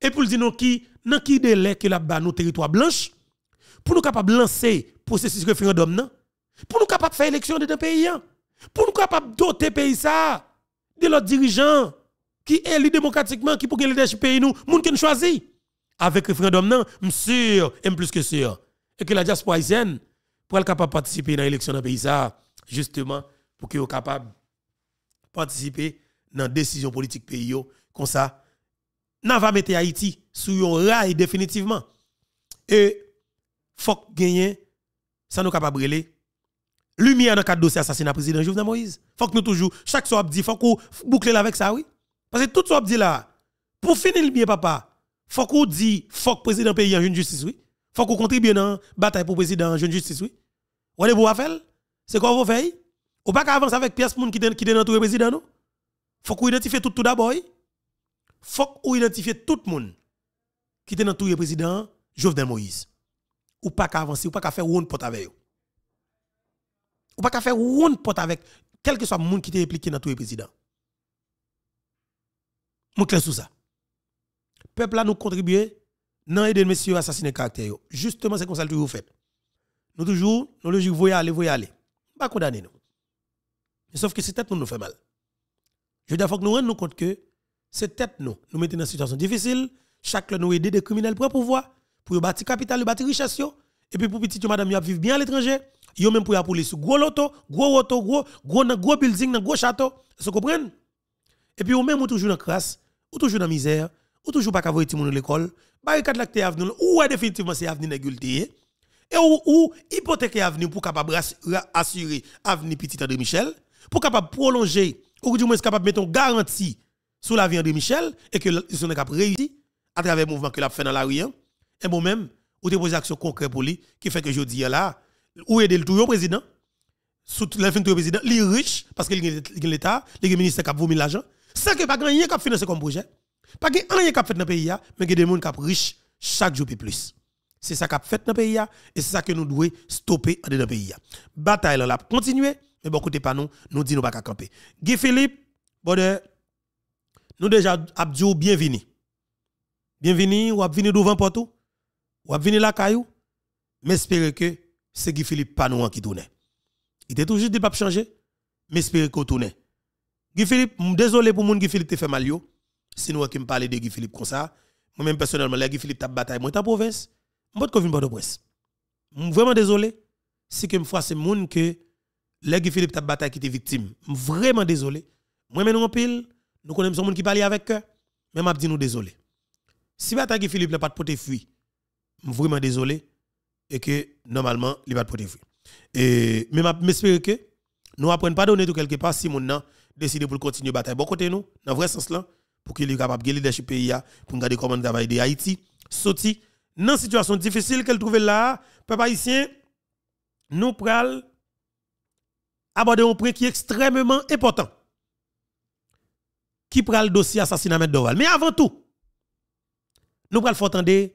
Et pour dire nous qui dans qui délai que la bas nos territoire blanche pour nous capable lancer processus référendum non pour nous capable faire élection le pays. Hein. Pour nous capables doter pays ça de leurs dirigeants qui élus démocratiquement qui pour que leadership pays nous, moun qui nous choisi avec référendum non, sûr et plus que sûr et que la diaspora pour être capable de participer dans l'élection dans le pays justement pour qu'ils soient capable participer dans la décision politique pays comme ça n'a va mettre Haïti sur un rail définitivement et faut gagner ça nous capable brûler lumière dans le cadre dossier assassinat président Jovenel Moïse. Faut que nous toujours, chaque soir, dit, faut qu'on boucle avec ça, oui. Parce que tout ce qu'on dit là, pour finir le bien, papa, faut qu'on dit, faut que président pays en jeune justice, oui. Faut qu'on contribue dans la bataille pour président en justice, oui. Vous allez vous faire? C'est quoi vous faites? Ou pas qu'avance avec pièce moun qui qui dans tout président, non? Faut qu'on identifie tout, tout d'abord. Faut qu'on identifie tout le monde qui était dans tout le président Jovenel Moïse. Ou pas qu'avancer, ou pas qu'à faire one pot avec eux. Ou pas faire one pot avec quel que soit le monde qui est impliqué dans tout le président. Mon clair ça. Peuple a nous contribué dans aider messieurs assassiner caractère. Justement, c'est comme ça que vous faites. Nous toujours, nous logique, voyez aller, voyez aller. Pas condamner nous. Mais sauf que c'est tête nous nous fait mal. Je dire, faut que nous rendions compte que c'est tête nous nous mettons dans une situation difficile. Chaque nous aider des criminels pour pouvoir, pour bâtir capital, bâtir richesse, et puis pour petit madame, vivre bien à l'étranger yo même pour la police gros loto gros auto gros gros gros building gros château vous comprenez? Et puis ou même ou toujours dans crasse ou toujours dans misère ou toujours pas qu'avoir moun l'école barricade que avenir ou définitivement c'est avenir négulté et ou, ou hypothéquer avenir pour capable assurer avenir petit André Michel pour capable prolonger ou du moins capable mettre une garantie sur la vie André Michel et que sont capable réussir à travers le mouvement que l'a fait dans la rue et bon même ou des actions concrètes pour lui qui fait que je dis là ou aider le tout président sous la du président il est riche parce qu'il a l'état les ministres qui ont l'argent c'est que pas rien qui financé comme projet pas rien qui fait dans le pays mais il y a des gens qui sont riches chaque jour plus c'est ça qui fait dans le pays et c'est ça que nous devons stopper dans le pays bataille là continuer mais bon côté pas nous nous disons pas qu'à camper Guy Philippe bon nous déjà abdou bienvenue bienvenue ou venir devant tout ou venir la caillou? Mais espérer que c'est Guy Philippe Panouan qui tourne. Il était toujours dit pas changer, mais espère qu'il tourne. Guy Philippe, désolé pour moun Guy Philippe te fait mal. Si nous qui me de Guy Philippe comme ça, moi même personnellement, Guy Philippe t'a bataille moi ta province, moi pas de presse. Vraiment désolé si que me c'est moun que les Guy Philippe t'a bataille qui était victime. Vraiment désolé. Moi même en pile, nous connaissons moun qui parle avec eux, mais m'a dit nous désolé. Si bataille Guy Philippe n'a pas de pote fui, vraiment désolé et que normalement, il va être fruit. Et mais j'espère que nous apprenons pas donner tout quelque part si mon décidé pour continuer bataille bon côté nous dans vrai sens là pour qu'il soit capable de leadership pays pour regarder comment travailler de Haïti sorti dans situation difficile qu'elle trouve là peuple haïtien nous pral aborder un point qui est extrêmement important qui le dossier assassinat de Doval. Mais avant tout, nous pral faut entendre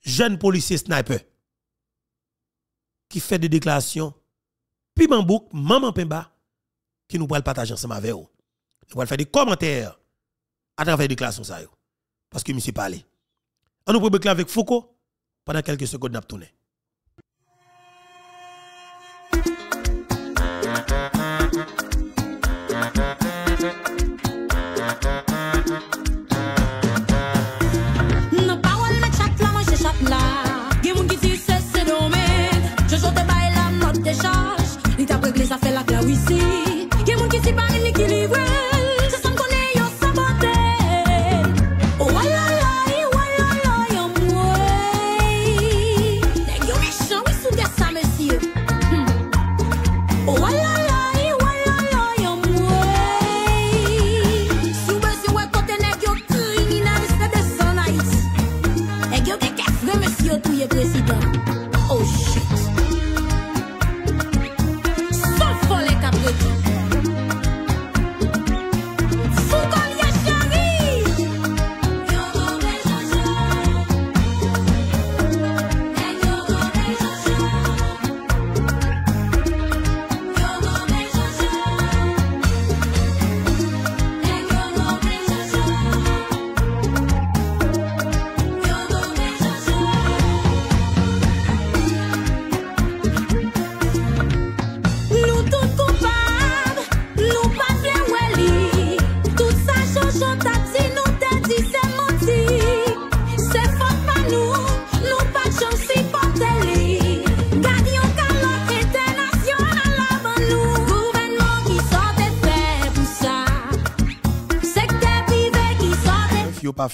jeune policier sniper qui fait des déclarations puis Bambouk, maman Pemba qui nous pral partager ensemble avec vous. Nous pral faire des commentaires à travers des déclarations ça parce que monsieur parlé. On nous peut avec Foucault pendant quelques secondes n'a.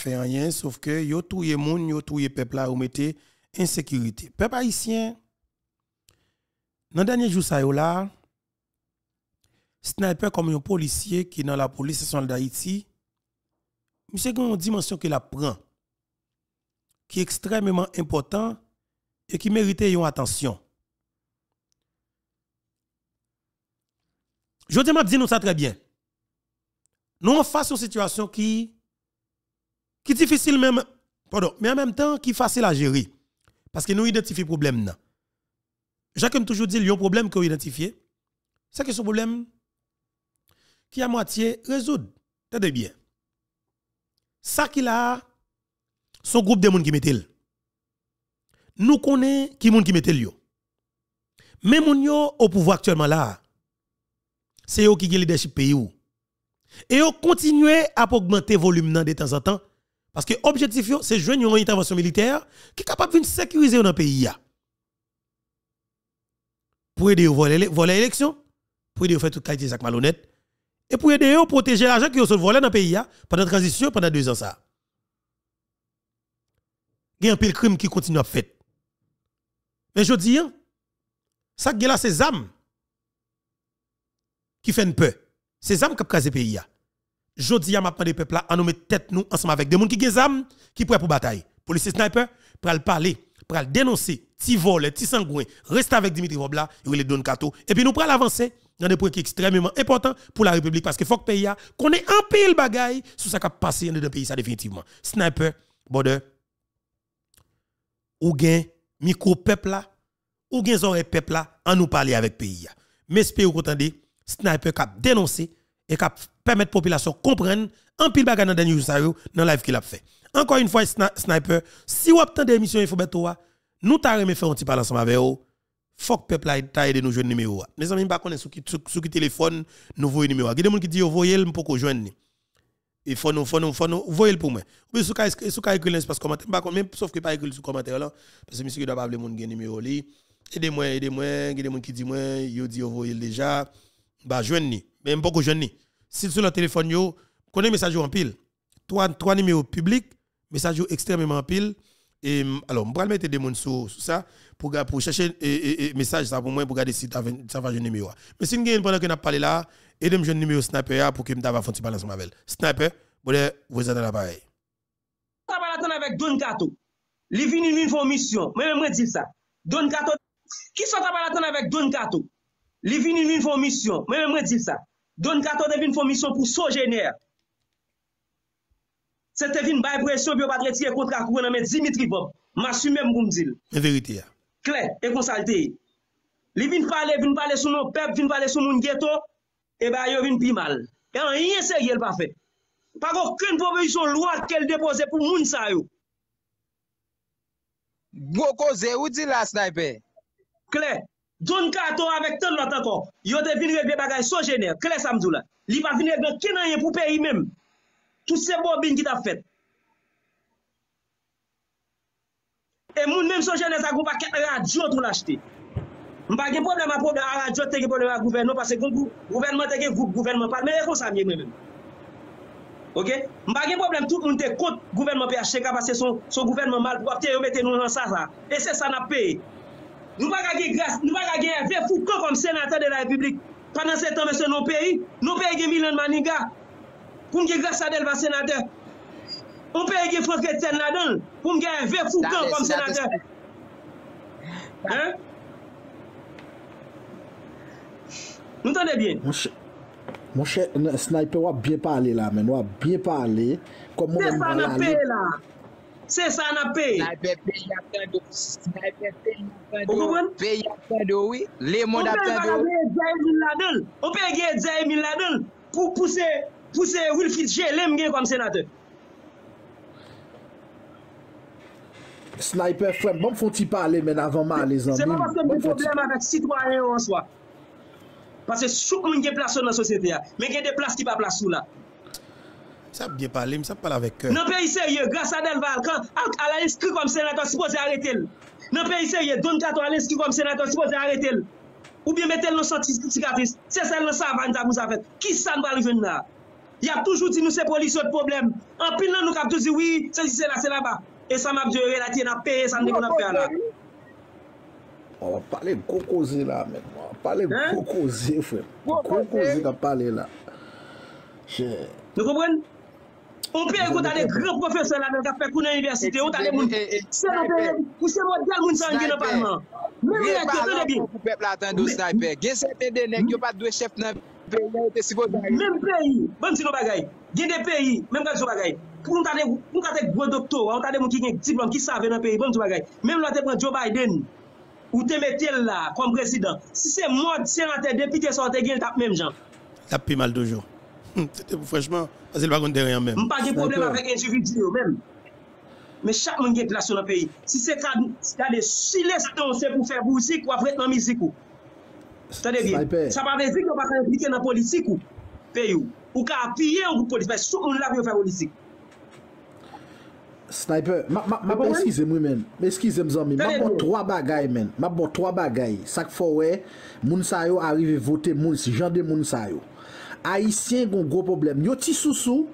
Fait rien, sauf que yo touye moun, yo touye peuple là, ou mettez insécurité. Peuple haïtien, dans le dernier jour, ça là, sniper comme un policier qui dans la police nationale d'Haïti, monsieur une dimension qu'il prend, qui est extrêmement important et qui mérite une attention. Je dis, nous ça très bien. Nous en face une situation qui qui est difficile même, pardon, mais en même temps qui est facile à gérer. Parce que nous identifions le problème. Jacques toujours dit, il y a un problème qu'on identifie. C'est que ce problème qui à moitié résoudre. Tenez bien. Ça qu'il a, son groupe de monde qui mettent Nous connaissons qui monde qui mettent yo. Mais moun yo au pouvoir actuellement là, c'est eux qui ont leadership pays Et ils continuent à augmenter le volume de temps en temps parce que l'objectif, c'est de jouer une intervention militaire qui est capable de sécuriser dans pays. Pour aider à voler l'élection, pour aider à faire toute qualité de malhonnête, et pour aider à protéger l'argent qui est volé dans le pays pendant la transition, pendant deux ans. Ça. Il y a un peu crime qui continue à faire. Mais je dis, ça qui là, c'est âmes qui font peur. C'est âmes qui ont le pays jodi a m'a des peuple là, nous mettre tête nous ensemble avec des gens qui des armes qui prêt pour bataille. Police sniper pour parler, pour dénoncer, ti vol, ti sangouin, reste avec Dimitri Vobla, il les donne cadeau et puis nous pral avancer dans des points qui sont extrêmement importants pour la République parce que faut que pays a connaît un pile bagaille sur ça qui a passé dans le pays ça définitivement. Sniper, border ou gain micro peuple ou gain oreille peuple là en nous parler avec pays. Mais espère que vous sniper a dénoncé et qui permettre la population comprendre un pile bagage dans dernier jour dans live qu'il a fait. Encore une fois sniper, si vous avez des émissions Infobeto nous t'arrêtons faire un petit parler ensemble avec vous. Que peuple ait aidé nous jouer numéro. Les amis pas connaissent sur qui sur qui téléphone nous voyons numéro. Il y a des gens qui disent voyez le pour joindre. Il faut nous faut nous faut nous voyez pour moi. Oui sur sur écrire l'espace commentaire pas même sauf que pas écrire sur commentaire là parce que monsieur doit pas appeler mon numéro li. Aidez-moi aidez-moi, il y a des gens qui disent moi, yo dit voyez déjà. Bah joindre même pas joindre si sur le téléphone, vous connaissez message en pile. Trois, trois numéros publics, message extrêmement en pile. Et alors, je vais mettre des gens sur ça pour, pour chercher un message ça pour moi pour garder si ça va jouer numéro. Mais si vous pendant que nous parlé là, aidez-moi le numéro sniper pour que je fasse un petit balance avec Sniper, vous êtes à l'appareil. Ça va l'attendre avec Don Kato. Il vient une information. Moi, je dis ça. Don Kato. Qui sont à l'attendre avec Don Kato? Il vient une information. Moi, je dis ça. Don kato te vin fò misyon pou so jenèr. Se te vin bay presyon bi yo patre tire kontra kou nan men Dimitri Bob. Masu mèm goun dil. E verite ya. Kle, e konsalte yi. Li vin pale, vin pale sou moun pep, vin pale sou moun ghetto, e ba yo vin pi mal. E an yè se yè l pa fè. Pak okun proposisyon lwa ke l depose pou moun sa yo. Gwo koze ou di la snaype? Kle, Don Kato avèk ton lot ankon, yo te vin regle bagay so jenè, kle samdou la. Li pa vin regle kenan ye pou peyi mèm. Tout se bobin ki ta fèt. E moun mèm so jenè sa goun pa ket radyo tou l'achete. Mpa gen problem a problem a radyo te gen problem a gouvernement, pase goun gouvernement te gen goup gouvernement pal, mè re kon sa mè mè mèm. Ok? Mpa gen problem tout moun te kont gouvernement pe a cheka, pase son, son gouvernement mal, pou apte yo mette nou nan sa sa. E se sa na peyi. nou pa kage grase, nou pa kage ve fouko kom senatè de la republik. Panan se tan mè se nou peyi, nou peyi gen Milan Maniga, pou mge grase adèl va senatè. Nou peyi gen Franck Etienne Nadon, pou mge ve fouko kom senatè. Hein? Nou tande bien? Mwen chè, sniper wap bien pale la men, wap bien pale. Mwen chè, mwen chè, Se sa nan peyi. Nan pe peyi ap tando. Nan pe peyi ap tando. Ou konwen? Peyi ap tando, oui. Le moun ap tando. Ou peyi geye 10 mil la del. Ou peyi geye 10 mil la del. Pou pousse, pousse Wilfrid G. Lem gen kom senate. Sniper frem, bon fon ti pale men avan ma bon, le zanmi. Se pa paske mwen problem avèk sitwaryen ou answa. Pase souk mwen gen plasyon nan sosyete ya. Men gen de plas ki pa plasyon la. Ça bien parler, mais ça parle avec cœur. Dans pays sérieux, grâce à Del Valcan, à l'inscrit comme sénateur supposé arrêter. Dans pays sérieux, Don Cato à l'inscrit comme sénateur supposé arrêter. Ou bien mettez-le dans cicatrice. C'est celle là ça va nous avec. Qui ça nous va arriver là Il y a toujours dit nous c'est police de problème. En pile là nous cap dit oui, c'est ici là, c'est là-bas. Et ça m'a dit là tu n'a payé ça nous n'a faire là. On va parler gros causer là maintenant. On va parler gros causer frère. Gros causer qu'a parler là. Je... Vous comprenez On pe yon ta de gre profesyon la men ka fe kounen universite, yon ta de moun se nou pe, ou se nou del moun san gen apartman. Mè yon ek yo te de bi. Mè pep la tan do sniper, gen se te de nek yo pat dwe chef nan pe yon te siko dan. Mèm peyi, bèm si nou bagay, gen de peyi, mèm kak sou bagay. Moun ta de, moun ka te gwe doktor, moun ta de moun ki gen diplom ki save nan peyi, bèm sou bagay. Mèm la te pren Joe Biden, ou te metel la kom president, si se mod senate depite sa te gen tap mèm jan. Tap pi mal dojou. Franchement, parce qu'il va compter rien même. Pas de problème avec l'individu même. Mais chaque monde qui est placé dans le pays. Si c'est si l'instant c'est pour faire musique ou après dans musique. Tendez bien. Ça ne veut dire qu'on va pas impliquer dans la politique ou pays ou. Ou qu'à appuyer ou politique. Parce que tout le monde là veut faire politique. Sniper, ma bon eskize mwen men, eskize mzan mi, ma bon 3 bagay men, ma bon 3 bagay, sak fo we, moun sa yo arrive vote moun si jande moun sa yo. Haitien gon gwo problem. Yo ti sousou,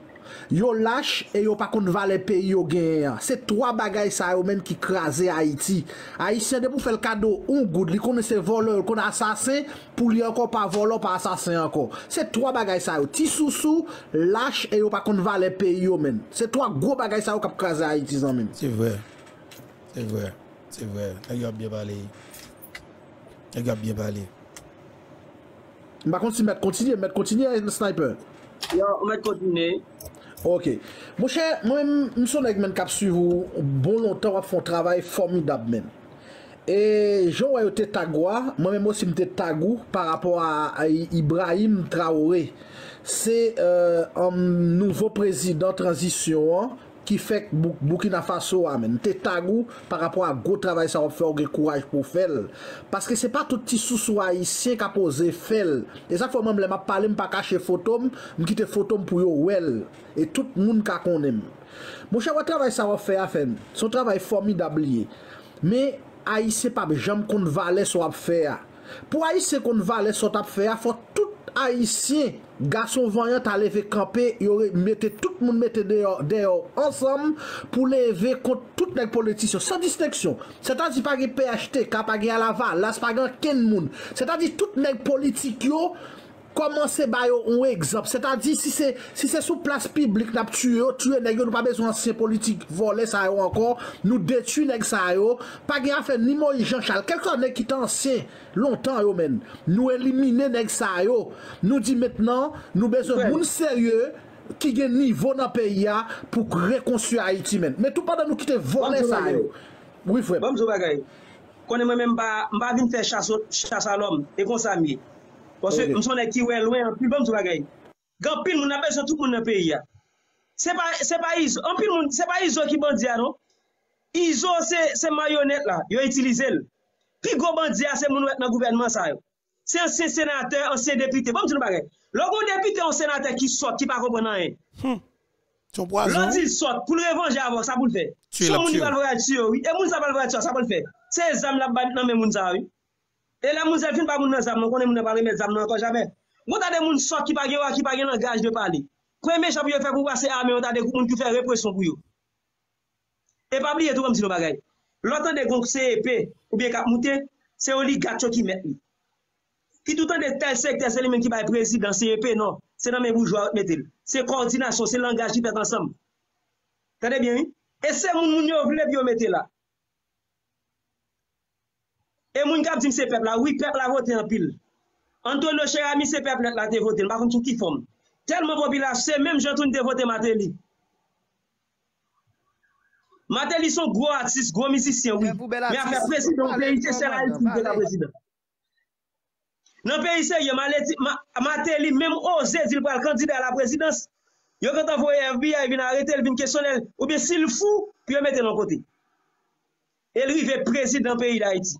yo lache, e yo pa kon vale pe yo gen. Se 3 bagay sa yo men ki kraze Haiti. Haitien de pou fel kado, un goud li kon se vole, kon asasen, pou li anko pa vole, pa asasen anko. Se 3 bagay sa yo. Ti sousou, lache, e yo pa kon vale pe yo men. Se 3 gwo bagay sa yo kap kraze Haiti zan men. Se vwe. Se vwe. Se vwe. E yo ap bien pale. E yo ap bien pale. Mba konti met kontinye, met kontinye sniper? Yo, met kontinye. Ok. Mwenche, mwen mson ek men kap suyvou, bon lontan wap fon travay formidab men. E joun wè yo te tagwa, mwen mè mò si mte tagou par rapport a, a Ibrahim Traoré. Se euh, an nouvo prezident transisyon an, ki fek Boukina Faso amen. Te tagou par rapport a go travay sa wap fe ou ge kouraj pou fel. Paske se pa touti sou sou a isye ka pose fel. E sa fwa mwen mle ma pale mpa kache fotom, mkite fotom pou yo wel. E tout moun ka konem. Mwen chè wap travay sa wap fe a fen. Son travay formidabliye. Me a isye pa be jam kon vale so wap fe a. Po a isye kon vale so tap fe a, fwa tout a isye Gason vanyan ta leve kampe, yore mette tout moun mette deyo, deyo ansam pou leve kont tout nek politisyon, san disteksyon. Se ta di pagi PHT, ka pagi Alava, las pagi an ken moun. Se ta di tout nek politik yo, komanse bayo un egzop. Se tan di, si se, si se sou plas piblik nap tue yo, tue neg yo, nou pa bezon se politik vole sa yo ankon, nou detu neg sa yo, pa gen a fe ni mo yi jan chal. Kelkan neg ki tan se, lontan yo men, nou elimine neg sa yo, nou di metnan, nou bezon ouais. moun serye, ki gen nivou nan peyi ya, pou rekonsu Haiti men. Men tou padan nou ki te vole bon sa yo. Oui fwe. Bon mzou bagay, konen mwen men mba, mba vin te chasa lom, e konsa mi, Pwase mson e ki wè lwen an pil bom sou bagay. Gampil moun apè son tout moun nan peyi ya. Se pa, pa izo, anpil moun, se pa izo ki bandiya non. Izo se, se mayonet la, yo itilize l. Pi go bandiya se moun wèk nan gouvernement sa yo. Se ansen senateur, ansen depite, bom sou bagay. Logon depite an senate ki sot, ki pa komponan en. Hmm. Lò di sot, pou l'revanje avon, sa pou l'fè. Son moun di valvoyat yo, e moun sa valvoyat yo, sa pou l'fè. Se zam la ban nan men moun sa, yo. E la moun zel fin pa moun nan zam nan, konen moun nan pale met zam nan kon jame. Moun ta de moun sot ki pa gen wak, ki pa gen nan gaj de pale. Kwen me chap yo fe pou wase ame, moun ta de moun ki fe represyon pou yo. E pa bli etou kom si nou bagay. Lotan de gonk CEP ou bien kap mouten, se oli gacho ki met li. Ki toutan de tel sekte, se li men ki bay prezid dan CEP, non. Se nan men boujwa metel. Se koordinasyon, se langaj ki pet ansam. Tade bien, oui? E se moun moun yo vle bi yo metel la. E moun kap di mse pepla, oui pepla vote an pil. Anto lo chè rami se pepla la te vote, mba kon sou ki fom. Telman popila, se mèm jantoun te vote Mateli. Mateli son gro artist, gro misisyen, oui. Mè a fè presidant, peyi se chè la elfou de la presidant. Nan peyi se, Mateli mèm ose dil pral kandida la presidans. Yo kontan voye FBI, vin arete, vin kesyonel, ou bien sil fou, pi yo mette nan kote. El rive presidant peyi la iti.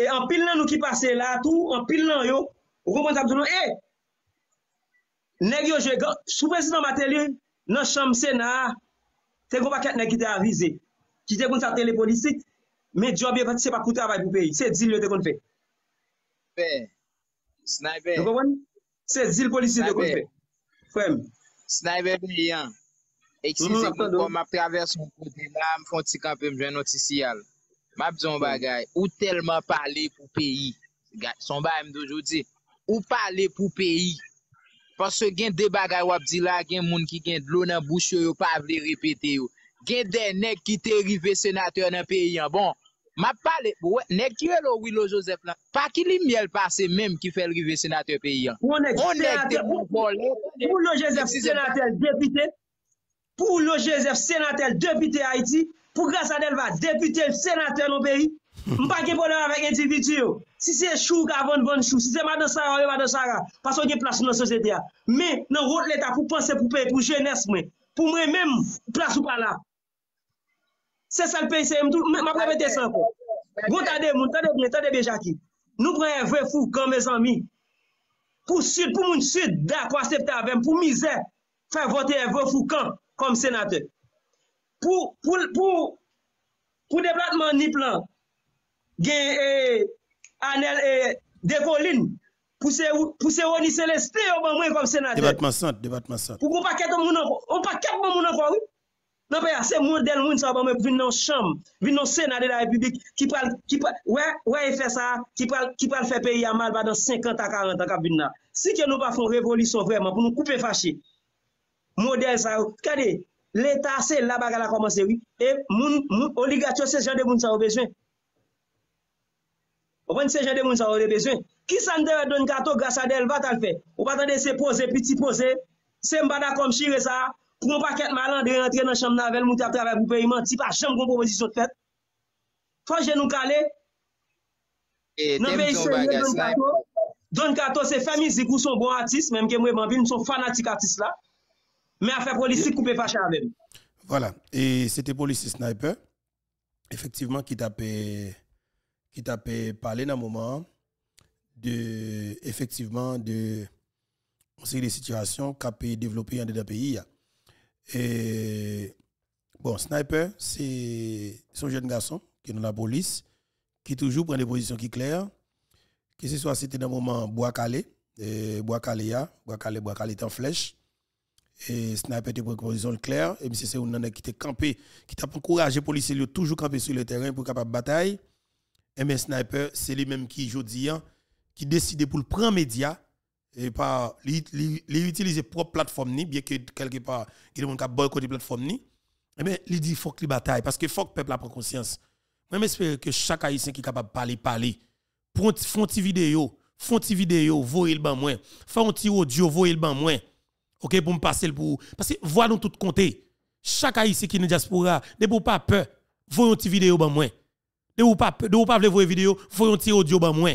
E an pil nan nou ki pase la tou, an pil nan yo, ou kompon tap dounon, e, eh, neg yo je, sou prezident Mateli, nan chanm sena, te kon pa ket neg ki te avize, ki te kon sa telepolisik, men job yo pati se pa kouta vay pou peyi, se zil yo te kon fe. Pe, snaybe. Nou kompon? Se zil polisik yo kon fe. Fwem. Snaybe beyan. Eksize kon kon ma traves yon kote la, m fon ti kampe m jwen notisiyal. Map zon hmm. bagay, ou telman pale pou peyi. Son ba m dojou di, ou pale pou peyi. Paske gen de bagay wap di la, gen moun ki gen dlo nan boucho yo pa vle repete yo. Gen de nek ki te rive senatèr nan peyi an. Bon, map pale, we, nek ki yo lo Willow Joseph lan, pa ki li miel pase menm ki fel rive senatèr peyi an. Ou nek senateur, pou lo Joseph senatèr depite, pou lo Joseph senatèr depite Haiti, pou grasa del va depute senate nou peyi, mpa gen bonan avèk individu yo, si se chou ka avon bon chou, si se madan sara yo madan sara, pason gen plas nou nan sosete ya, men nan rote l'Etat pou panse pou peyi, pou jenes mwen, pou mwen men plas ou pa la. Se sal peyi se mtou, mpa prevete san pou. Gon tade moun, tade bien, tade bien jaki, nou preye vwe fou kan me zami, pou sud, pou moun sud, da kwa septe avèm, pou mizè, fè vote vwe fou kan, kom senate. pou, pou, pou, pou deplatman ni plan, gen e, anel e devolin, pou se, pou se wani seleste yo ban mwen kom senate. Debatman sant, debatman sant. Pou kon pa ket moun anpon, on pa ket moun anpon, oui. Nan pe ya, se moun del moun sa ban mwen vin nan chanm, vin nan senate de la republik, ki pral, ki pral, wè, wè e fè sa, ki pral, ki pral fè peyi a mal ba dan 50 a 40 a kap vin nan. Si ke nou pa fon revolisyon vreman, pou nou koupe fache, model sa, kade, l'Etat se la baga la komanse wik, e moun, moun oligatyo se jan de moun sa ou bezwen. Ou pen se jan de moun sa ou de bezwen. Ki san dewe don kato gasa del vat al fe? Ou patande se pose, piti pose, se mbada kom shire sa, pou mpa ket malan de rentre nan chanm navel moun te ap travè pou peyman, ti pa chanm kon proposisyon te fet. Fwa jen nou kale, e, nan me yise yon don kato, don kato se fèmizik ou son bon artist, menm ke mwen mwen bin, son fanatik artist la, mais affaire politique coupé fâché avec. Voilà, et c'était policier sniper, effectivement, qui t'a qui t'a parlé dans un moment de, effectivement, de des situations qui a développé dans des pays. Et bon, sniper, c'est son jeune garçon qui est dans la police, qui toujours prend des positions qui claires, que ce soit c'était dans le moment Bois Calais, Bois Calais, Bois Calais, Bois est en flèche. Et sniper était proposition claire. Et monsieur c'est un qui était campé, qui t'a encouragé les policiers toujours camper sur le terrain pour capable bataille. Et mais sniper, c'est lui-même qui, aujourd'hui, hein, qui décide pour le prendre média et pas les utiliser propre plateforme ni bien que quelque part il y a boycotter plateforme ni eh bien il dit faut que bataille parce que faut que le peuple prenne conscience moi j'espère que chaque haïtien qui est capable de parler parler font une vidéo font une vidéo voyez le ban moins font un audio voyez le ban moins OK pour me passer le pour parce que voix nous tout compter chaque haïtien qui est diaspora ne pour pas peur voyez une petite vidéo ban moins ne vous pas de vous pas voir vidéo un petit audio ban moins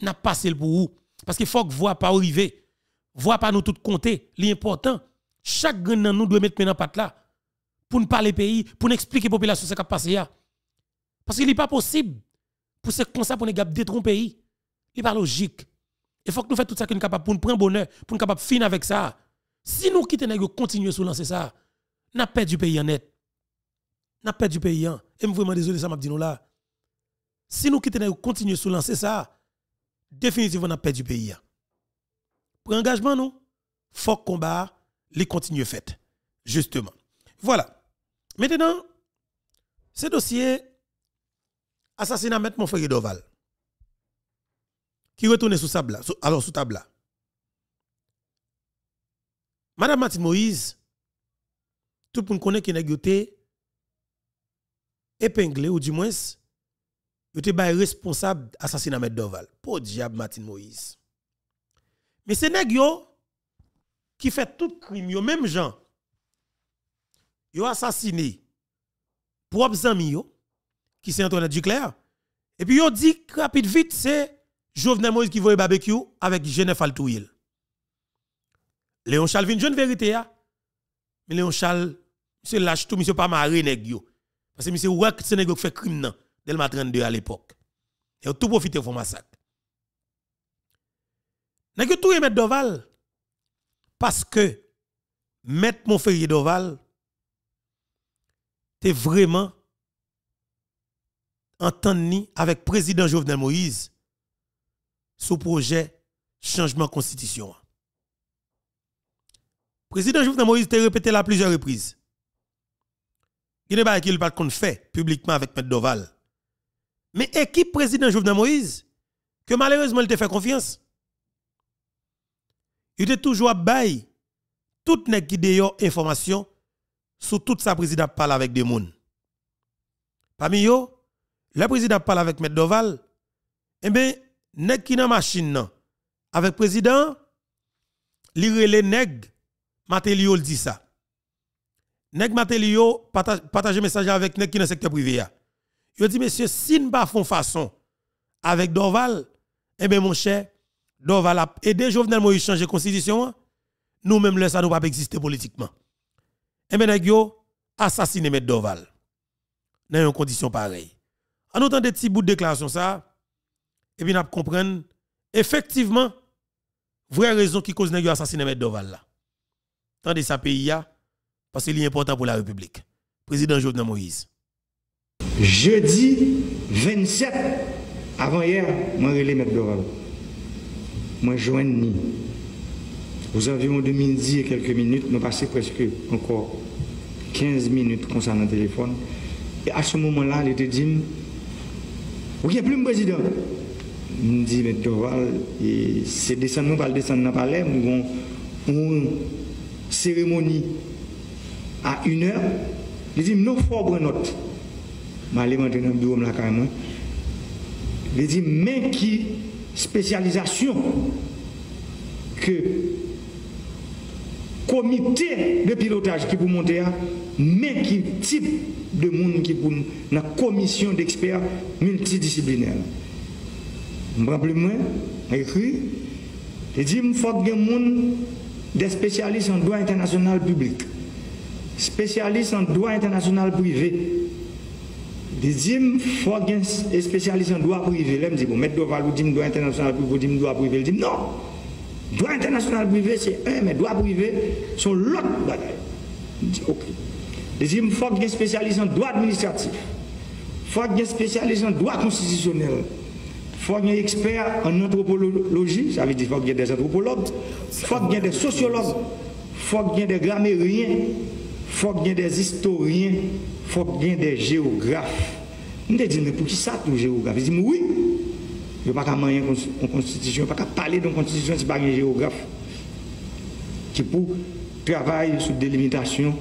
n'a passé pour vous parce qu'il faut que voix pas arriver. Voix pas nous tout compter. L'important, chaque grand nous doit mettre maintenant patte là pour nous parler pays, pour nous expliquer la population ce qui a passé Parce qu'il n'est pas possible pour ce comme ça pour nous détruire un pays. Il n'est pas logique. Il faut que nous fassions tout ça que nous pour nous prendre bonheur, pour nous capable finir avec ça. Si nous quittons nous continuer sous lancer ça, n'a perdu du pays en net. N'a perdu du pays en. Et je vraiment désolé ça m'a dit nous là. Si nous quittons nous continuer sous lancer ça, définitivement, on a perdu le pays. Pour engagement, nous, faut combat les continue fait. Justement. Voilà. Maintenant, ce dossier assassinat de mon frère Doval qui retourne sous table alors sous table Madame Martine Moïse, tout le monde connaît qu'il a épinglé ou du moins vous êtes responsable de l'assassinat de Doval. Pour diable Martin Moïse. Mais c'est nèg qui fait tout crime yo même gens. Yo assassiné propres amis yo qui c'est Antoine Duclerc. Et puis yo dit rapide vite c'est Jovenel Moïse qui voit barbecue avec Genève Altouil. Léon Charles vient jeune vérité Mais Léon Charles c'est lâche tout monsieur pas nèg yo. Parce que monsieur ouais c'est nèg qui fait crime nan. Delma 32 à l'époque. Et tout profité de massacre. Que tout mettre Doval parce que mettre mon frère Doval t'es vraiment entendu avec président Jovenel Moïse sous projet changement constitution. Président Jovenel Moïse t'a répété là plusieurs reprises. Il n'est pas qu'il pas fait publiquement avec M. Doval. Mais équipe président Jovenel Moïse, que malheureusement il te fait confiance, il était toujours à bail tout nèg qui information sur tout sa président parle avec des gens. Parmi eux, le président parle avec M. Doval, eh bien, nèg qui dans machine nan, avec président, li relé nèg Matéliol dit ça. Nèg Matéliol partage, message avec nèg qui dans secteur privé je dis, monsieur, si nous ne faisons façon avec Dorval, eh bien, mon cher, Dorval a aidé Jovenel Moïse changer constitution. Nous-mêmes, là, ça ne pas exister politiquement. Eh bien, nous assassiné M. Dorval. Dans une condition pareille. En autant des petits bouts de déclaration, ça, et puis, nous comprenons effectivement, vraie raison qui cause assassiné M. Dorval là. Tandis ça pays, parce qu'il est important pour la République. Président Jovenel Moïse. Jeudi 27, avant hier, moi, je mettre Doral. Moi, joins ni. Aux environs de midi et quelques minutes, nous passons presque encore 15 minutes concernant le téléphone. Et à ce moment-là, il était dit, oui, plus de président. Je me mais Doral, c'est descendre, nous allons descendre dans le palais, cérémonie à une heure. Dit, nous, il faut prendre note. Je suis allé dans le bureau la carrément. Il dit, mais qui spécialisation que comité de pilotage qui pour monter, mais qui type de monde qui pour la commission d'experts multidisciplinaires. Je me moins, écrit, il dit, il faut que des spécialistes en droit international public, spécialistes en droit international privé, il dit, il faut un spécialiste en droit privé. Il me dit, bon, mettre droit dit droit international privé, dit droit privé. Il dit, non, droit international privé, c'est un, mais droit privé, c'est l'autre bagaille. Il dit, ok. Il dit, il faut un spécialiste en droit administratif. Il faut un spécialiste en droit constitutionnel. Il faut qu'il y ait des experts en anthropologie, ça veut dire qu'il faut qu'il y ait des anthropologues, il faut qu'il y ait des sociologues, il faut qu'il y ait des grammairiens, il faut qu'il y ait des historiens, il faut qu'il y ait des géographes. Je me dis, mais pour qui ça, tout géographe Je dis, oui, n'y a pas manier en constitution, n'y a pas parler d'une constitution si pas un géographe qui pour travailler sur délimitation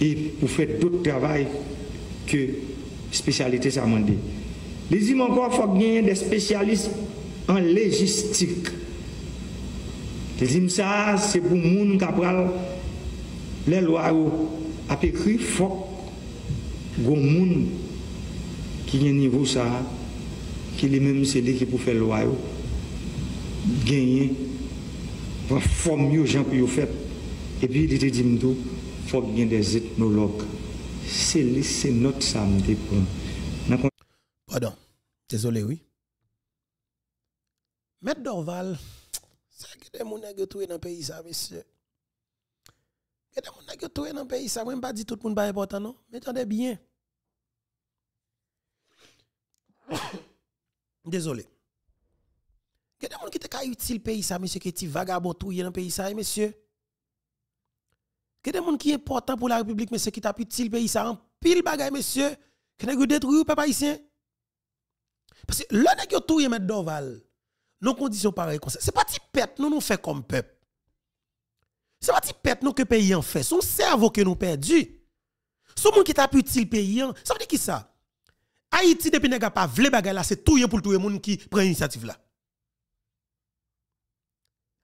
et pour faire d'autres travail que spécialité ça Li zim ankon fok genyen de spesyalist an legistik. Li zim sa, se pou moun kapral le lwa yo ap ekri fok goun moun ki gen nivou sa ki li menm se li ki pou fe lwa yo genyen pou fom yo jan pou yo fet. Epi li te dim do fok genyen de etnolog. Se li se not sa mde pou moun. Désolé, oui. Maître Dorval, c'est que des gens qui ont dans le pays, ça, monsieur. Que des gens qui ont dans le pays, ça, même pas dit tout le monde pas important, non? Mais attendez bien. Désolé. Que des gens qui ont utile pays, ça, monsieur, qui est vagabond tout dans le pays, ça, monsieur. Que des gens qui sont importants pour la République, monsieur, qui t'a utile pays, ça, en pile bagaille, monsieur. Que des gens détruire, papa haïtien. Parce que le nèg yo touye mettre Doval. Nos conditions pareilles comme ça. C'est pas ti pète nous nous fait comme peuple. C'est pas ti pète nous que pays en fait. Son cerveau que nous perdu. Son monde qui t'a utile pays ça veut dire qui ça? Haïti depuis nèg pas vle bagay là, c'est touye pour touye monde qui prend initiative là.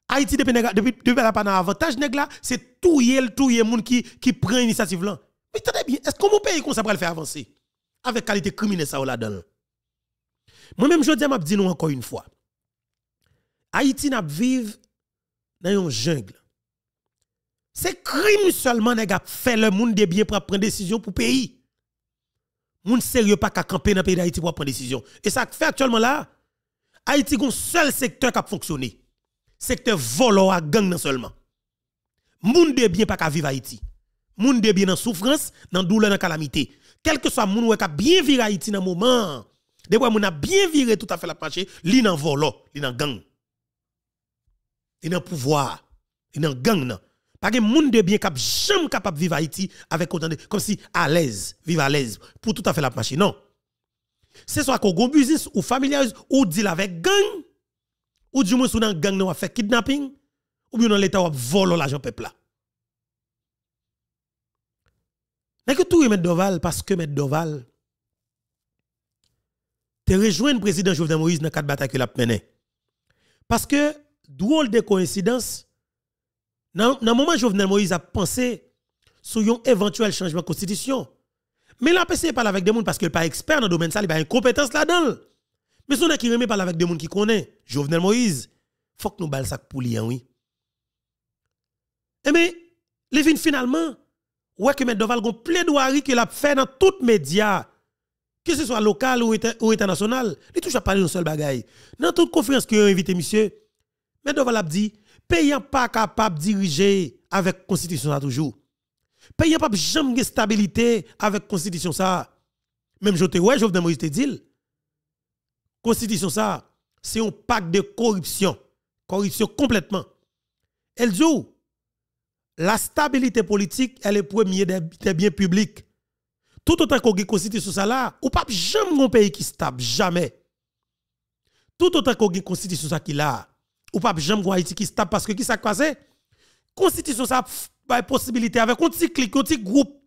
Haïti depuis nèg depuis pas dans avantage là, c'est touye le monde qui qui prend initiative là. Mais attendez bien, est-ce que mon pays comme ça pour le faire avancer? Avec qualité criminelle ça là-dedans moi-même, je dis, nous encore une fois. Haïti n'a vive dans une jungle. C'est crime seulement n'a fait le monde de bien pour prendre décision pour pays. Moun sérieux pas qu'à camper dans le pays d'Haïti pour prendre décision. Et ça fait actuellement là, Haïti a un seul secteur qui a fonctionné. Secteur volant à gang seulement. Moun de bien pas qu'à vivre Haïti. Moun de bien dans souffrance, dans douleur, dans calamité. Quel que soit moun qui a bien vivre Haïti dans moment de fois, on a bien viré tout à fait la marché, li nan volo, li nan gang. Li nan pouvoir, li nan gang nan. Pas que moun de bien cap jamais capable vivre Haïti avec autant de comme si à l'aise, vivre à l'aise pour tout à fait la marché. Non. C'est soit qu'on business ou familiarise ou deal avec gang ou du moins sous dans gang nan fait kidnapping ou bien dans l'état ou volo l'argent peuple là. Mais que tout est Doval parce que M. Doval te rejoindre le président Jovenel Moïse dans quatre batailles qu'il a menées. Parce que, drôle de coïncidence, dans le moment où Jovenel Moïse a pensé sur un éventuel changement de constitution, mais il a pensé parler avec des gens parce qu'il n'est pas expert dans le domaine, ça, il pas une compétence là-dedans. Mais si on a qui remet parler avec des gens qui connaissent, Jovenel Moïse, il faut que nous balle ça pour lui, hein, oui. Et mais, les finalement, ouais que M. Doval a plaidoirie qu'il a fait dans tous les médias que ce soit local ou, international, il touche à parler d'un seul bagaille. Dans toute conférence que invité monsieur, mais Doval a dit, payant pas capable de diriger avec constitution ça toujours. Payant pas jamais de stabilité avec constitution ça. Même je te ouais, je Moïse te dit. Constitution ça, c'est un pacte de corruption. Corruption complètement. Elle dit, la stabilité politique, elle est première des biens publics tout autant qu'on a constitution ça là, ou pas jamais un pays qui stable, jamais. Tout autant qu'on a constitution ça qui là, ou pas jamais un Haïti qui stable parce que qui ça passé? Constitution ça a possibilité avec un petit clic, un petit groupe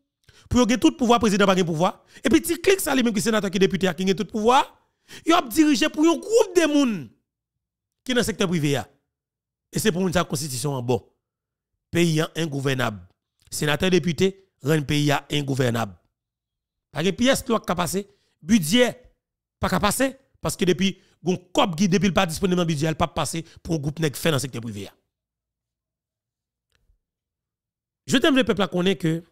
pour avoir tout pouvoir président pas pouvoir. Et puis petit clic ça lui même qui sénateur qui député qui a tout pouvoir, il a dirigé pour un groupe de monde qui dans le secteur privé Et c'est pour une constitution en bon. Pays ingouvernable. Sénateur député rend pays ingouvernable. Pas de pièce qui pas passer, budget pas qu'à passer parce que depuis gon cop qui depuis pas disponible dans budget, pas passer pour un groupe nèg fait dans le secteur privé. Je t'aime le peuple à connaître que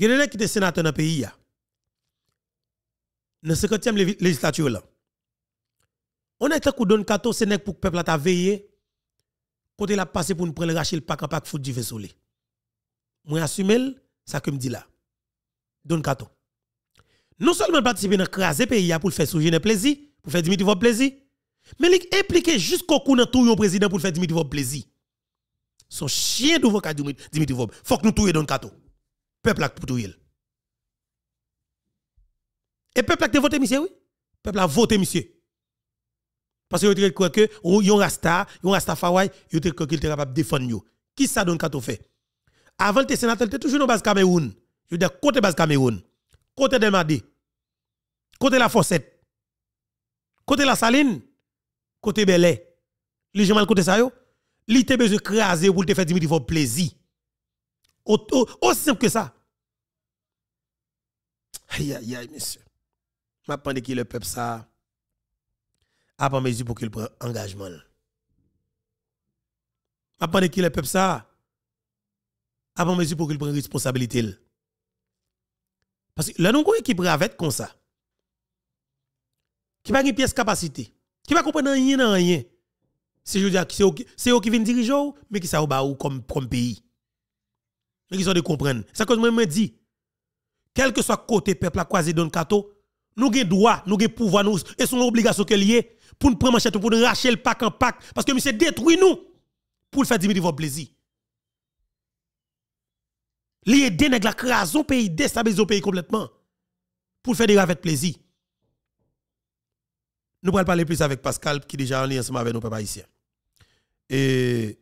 Genene qui était sénateur dans le pays dans la 50e législature. On a été coup donne 14 c'est pour le peuple à veiller côté la passer pour nous prendre le rachel pack en pack foot du vaisseau. Moi ça que me dit là. Don Kato. non seulement participer dans craser pays pour le faire soujeter plaisir, pour faire Dimitri votre plaisir, mais il impliqué jusqu'au coup dans tout le président pour faire Dimitri votre plaisir. Son chien d'avocat Dimitri Vob. Faut que nous touyions dans le cateau. Peuple a pour touyer. Et peuple a voté, monsieur, oui? Peuple a voté, monsieur. Parce que vous croit que yon rasta, yon rasta fawai, yon te qu'il était capable de défendre. Qui ça donne kato fait? Avant le sénateur était toujours dans base Cameroun. Je veux dire côté base Cameroun, côté Delmadé, côté la Fossette, côté la Saline, côté Belay. Les gens mal côté ça yo, li te besoin craser pour te faire Dimitri votre plaisir. Aussi simple que ça. Aïe aïe aïe monsieur. M'a pensé que le peuple ça a pas mesure pour qu'il prenne engagement. M'a pensé que le peuple ça a pas mesure pour qu'il prenne responsabilité. Parce que là nous avons une équipe avec comme ça. Qui pas une pièce capacité. Qui va comprendre rien dans rien. C'est je eux qui viennent diriger mais qui ou comme comme pays? Mais qui sont de comprendre. C'est que moi me dit quel que soit côté peuple à croiser le cateau, nous avons droit, nous avons pouvoir, nous, et son obligation que lié pour nous prendre manchette, pour nous racher le pack en pack, parce que monsieur détruit nous pour le faire diminuer votre plaisir. Lié dénègre la crase au pays, déstabiliser pays complètement, pour faire des avec plaisir. Nous allons parler plus avec Pascal, qui déjà en lien ensemble avec nos papa ici. Et,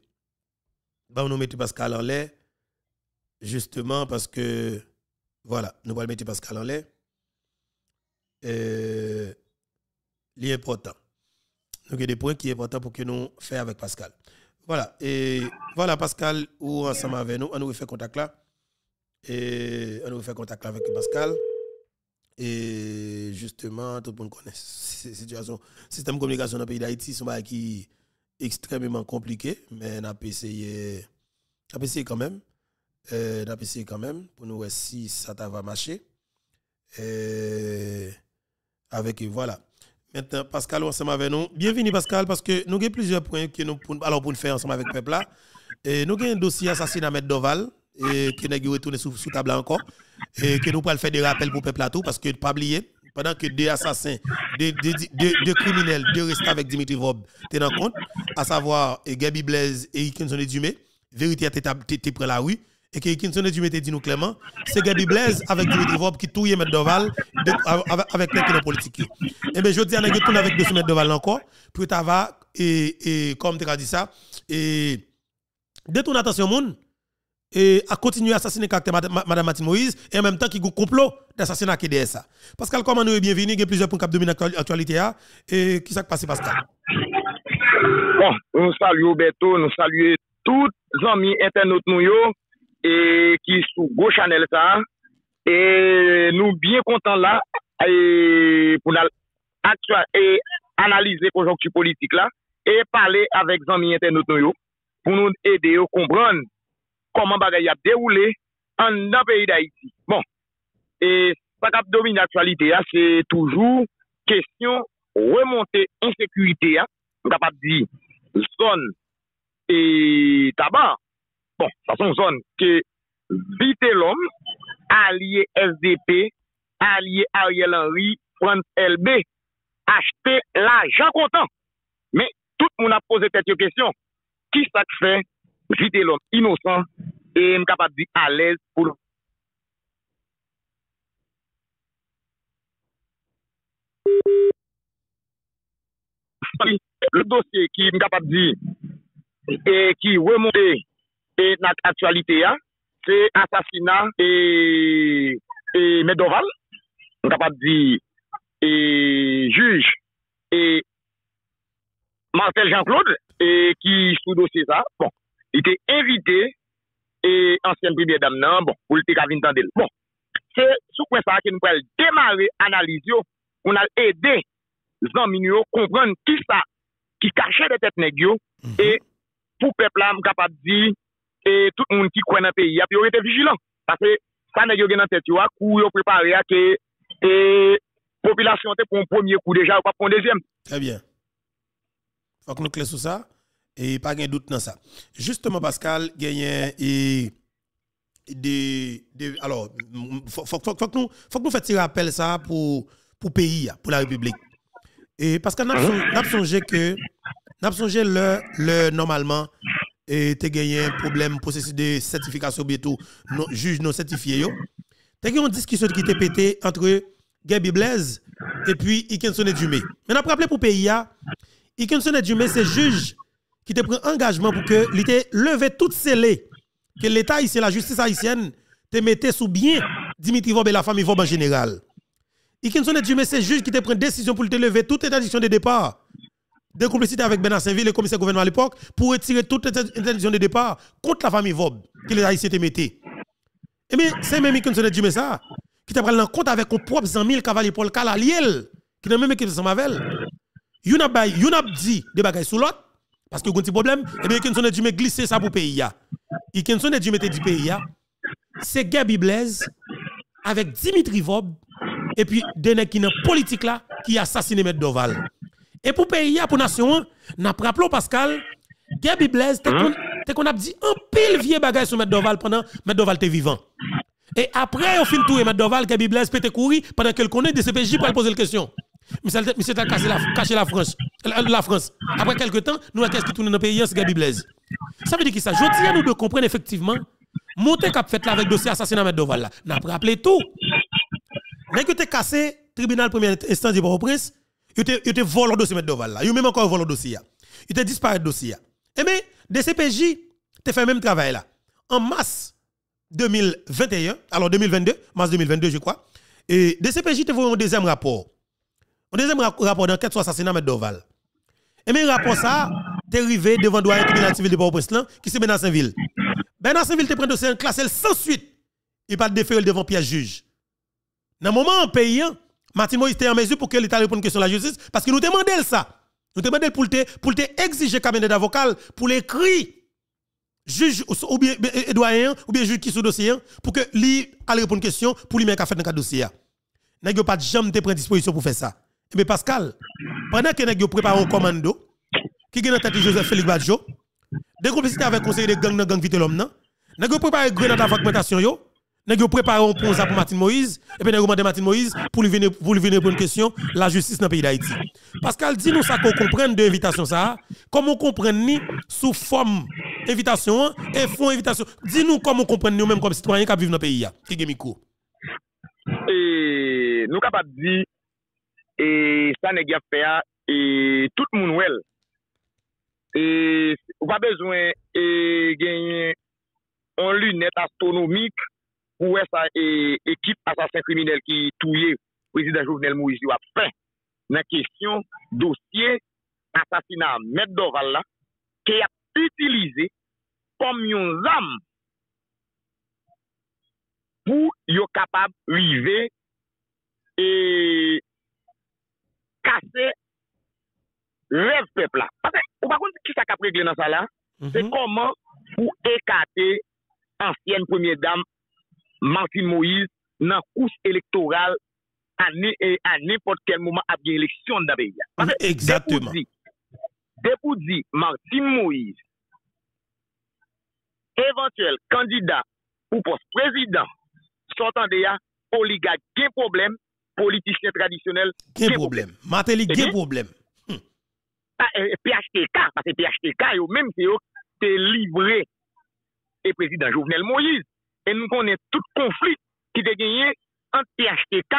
bon, nous mettons Pascal en l'air, justement parce que, voilà, nous allons mettre Pascal en l'air euh, important. Donc, il y des points qui sont importants pour que nous fassions avec Pascal. Voilà, et voilà Pascal, ou ensemble avec nous, on nous fait contact là. Et on nous fait contact avec Pascal. Et justement, tout le monde connaît cette situation. Le système de communication dans le pays d'Haïti, c'est qui extrêmement compliqué, mais on a essayé, on a essayé quand même. Euh, on a essayé quand même pour nous voir si ça va marcher. Et avec voilà. Maintenant, Pascal, ensemble avec nous. Bienvenue, Pascal, parce que nous avons plusieurs points que nous alors pour faire ensemble avec le peuple. Et nous avons un dossier assassinat Doval, et qui nous retourné sous, sous table encore, et que nous pouvons faire des rappels pour le peuple là tout, parce que pas oublier, pendant que deux assassins, deux, deux, criminels, deux restés avec Dimitri Vob, en compte, à savoir Gabi Blaise et Ikinson Dumé, vérité était près la rue et que Kinson du dit nous clairement, c'est Gabi Blaise avec Dimitri Vob qui touille M. Doval avec les politiques. Et eh bien, je dis à nous avec deux M. Doval encore, pour t'avoir, et, et comme tu as dit ça, et détourne attention, moun, et à continuer à assassiner Mme Martine Moïse, et en même temps, qui a un complot d'assassinat ça. Pascal, comment nous est bienvenu, il y a plusieurs points qui dominent l'actualité, hein. et qui s'est passé, Pascal? Bon, nous saluons Beto, nous saluons tous les amis internautes nous, et qui sous Go Chanel ça et nous bien contents là et pour et analyser conjoncture politique là et parler avec amis internautes pour nous aider à comprendre koman bagay ap deroule an nan peyi da iti. Bon, e pat ap domine aktualite ya, se toujou kesyon remonte insekurite ya, nou kap ap di zon e taban. Bon, sa son zon ke vite lom, alye SDP, alye Ariel Henry, France LB, achete la jan kontan. Men, tout moun ap pose tet yo kesyon, ki sa k fey jite lom inosan, e m kapap di alez pou lom. Le dosye ki m kapap di, e ki remonde e nat aktualite ya, se asasina e, e medoval, m kapap di e juj e Marcel Jean-Claude, e ki sou dosye sa, bon. li te evite, e ansyen premye dam nan, bon, pou li te kavin tan del. Bon, se sou kwen sa ke nou pral demare analiz yo, kon al ede zanmin yo, kompran ki sa, ki kache de tet neg yo, mm -hmm. e pou pepla m kapap di, e tout moun ki kwen nan peyi, api yo rete vigilan. Pase, sa neg yo gen nan tet yo, akou yo prepare a ke, e, popilasyon te pon premier kou deja, ou pa pon dezyen. Très bien. Fak nou kles sou sa. Et pas de doute dans ça. Justement, Pascal, il y a de, de alors faut, faut, faut, faut que nous faut que nous fassions rappel ça pour pour pays pour la République. Et parce que nous avons songé que nous songé le le normalement et tu gagné un problème processus de certification bientôt non, juge non certifié tu as une discussion qui était pété entre Gabi Blaise et puis Ikenson et Dumé mais n'a rappelé pour pays Ikenson et Dumé c'est juge qui te prend engagement pour que l'été levé toutes scellées que l'État ici, la justice haïtienne, te mettait sous bien Dimitri Vob et la famille Vob en général. Et qui sont des c'est juge qui te prend décision pour te lever toute interdiction de départ de complicité avec Benassinville, le commissaire gouvernement à l'époque, pour retirer toute interdiction de départ contre la famille Vob que les Haïtiens te mettaient. Et eh bien, c'est même qui sont des ça, qui te prend en compte avec un propre ami, le cavalier Paul Calaliel, qui n'a même équipe de Samavel. Yon a dit des bagages sous l'autre, parce que y a un problème, et eh bien, qui sont des glisser ça pour le pays. Et qui sont du du pays, c'est Gabi Blaise avec Dimitri Vob et puis des qui dans politique là qui assassiné M. Doval. Et pour pays, pour nation, n'a rappelé Pascal, Gabi Blaise, t'es qu'on a dit un pile vieux bagage sur M. Doval pendant M. Doval était vivant. Et après, au fin de tout, M. Doval, Gabi Blaise peut courir pendant qu'elle connaît des CPJ pour poser la question. Monsieur a caché la, caché la France. La, France. Après quelques temps, nous, qu'est-ce qui tourne dans le pays, c'est Gabi Blaise. Ça veut dire que ça? Je à nous de comprendre effectivement, monter cap fait là avec dossier assassinat de Doval là. N'a rappelé tout. Mais que tu cassé, tribunal premier instant de Port-au-Prince, il te volé le dossier de Doval là. Même encore volé le dossier. Il te disparaît le dossier. Eh bien, DCPJ, tu fait le même travail là. En mars 2021, alors 2022, mars 2022, je crois, et DCPJ te voit un deuxième rapport. Un deuxième rapport d'enquête sur l'assassinat de Doval. Et bien, rapport ça, t'es arrivé devant le doyen tribunal civil de Port-au-Prince qui c'est Benassinville. Benassinville te prend dossier classé sans suite. Il pas de devant Pierre juge. Dans le moment en payant, Martin Moïse était en mesure pour que l'État réponde question de la justice parce que nous demandons ça. Nous demandons pour te pour te cabinet d'avocat pour l'écrit juge ou bien doyen ou bien juge qui sous dossier pour que lui aller répondre question pour lui mettre fait dans le dossier. N'a pas de jamais te prendre disposition pour faire ça. Mais Pascal, pendant que nous prépare un commando, qui est dans tête Joseph Félix Badjo, des complicités avec conseiller de gang dans gang vite l'homme, nous avons préparé une grenade d'augmentation, nous avons préparé un pont pour Martin Moïse, et puis nous avons demandé Martin Moïse pour lui venir pour une question, la justice dans le pays d'Haïti. Pascal, dis-nous ça qu'on comprenne de l'invitation ça, comment on comprend ni sous forme invitation et fond invitation. Dis-nous comment on comprend nous-mêmes comme citoyens qui vivent dans le pays, qui est. Et nous capables de dire e sa neg ap fè a, e tout moun wèl. E wap bezwen e genyen an lunet astronomik pou wè sa e, ekip asasin kriminel ki touye prezident Jovenel Moïse wap fè nan kesyon dosye asasina Met Doval la ki ap utilize kom yon zam pou yo kapab rive e kase rev pepla. Pase, ou bakon ki sa kap regle nan sa la, mm -hmm. se koman pou ekate ansyen premier dam Martin Moïse nan kous elektoral ane e ane pot kel mouman ap gen eleksyon da beya. Pase, depou di, depou di Martin Moïse eventuel kandida ou pos prezident sotan de ya, oliga gen problem politisyen tradisyonel. Gen problem. Matelik gen problem. Hmm. Ah, eh, PHTK, parce PHTK yo menm se yo te livre e prezident Jovenel Moïse. E nou konen tout konflik ki te genye an PHTK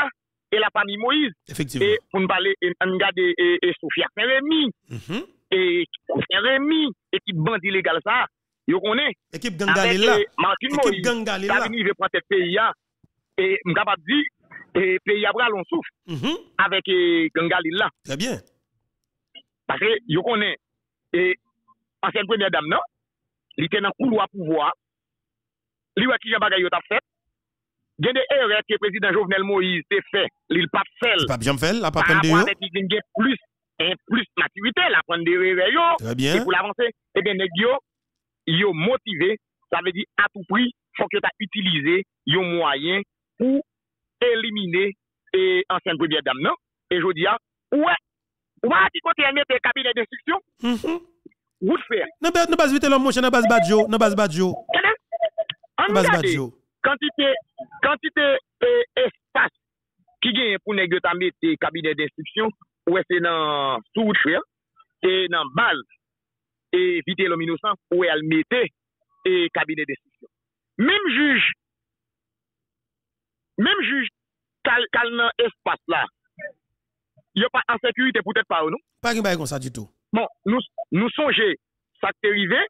e la pami Moïse. Efektivou. E pou nou pale an gade e Sofia Ferremi. E Sofia Ferremi. Ekip bandi legal sa. Yo konen. Ekip Gangalila. Eh, Martin Moïse. Ekip Gangalila. Kabini ve prante PIA. E mkabab di... et pays après l'on souffre mm -hmm. avec e, Gangalil là. Très bien. Parce que vous connaissez, et ancienne première dame, non, il était dans le couloir pouvoir, il a qui a bagaille a fait, il y a des erreurs que le président Jovenel Moïse a fait, il pas fait. Il pas bien fait, il n'a pas fait. Il y a plus, et plus maturité, il a pris des erreurs. Très bien. Et pour l'avancer, et bien, il est motivé, ça veut dire à tout prix, il faut que tu utilises les moyens pour elimine e eh, ansyen premier dam nan, e jodi a, ouè, ouè ki kote yon mette kabine d'instruksyon, mm -hmm. wout fè. Nan no, no bas vite lom monshe, nan eh no bas badjo, nan bas badjo. Kènen? An nou gade, kantite, kantite eh, espas ki gen pou negyo ta mette kabine d'instruksyon, ouè se nan sou wout fè, e nan bal, e vite lom inosan, ouè al mette kabine d'instruksyon. Mem juj, Mem juj kal, kal nan espas la, yo pa an sekurite pou tèt pa ou nou. Pa ki baye kon sa du tout. Bon, nou, nou sonje sa te rive,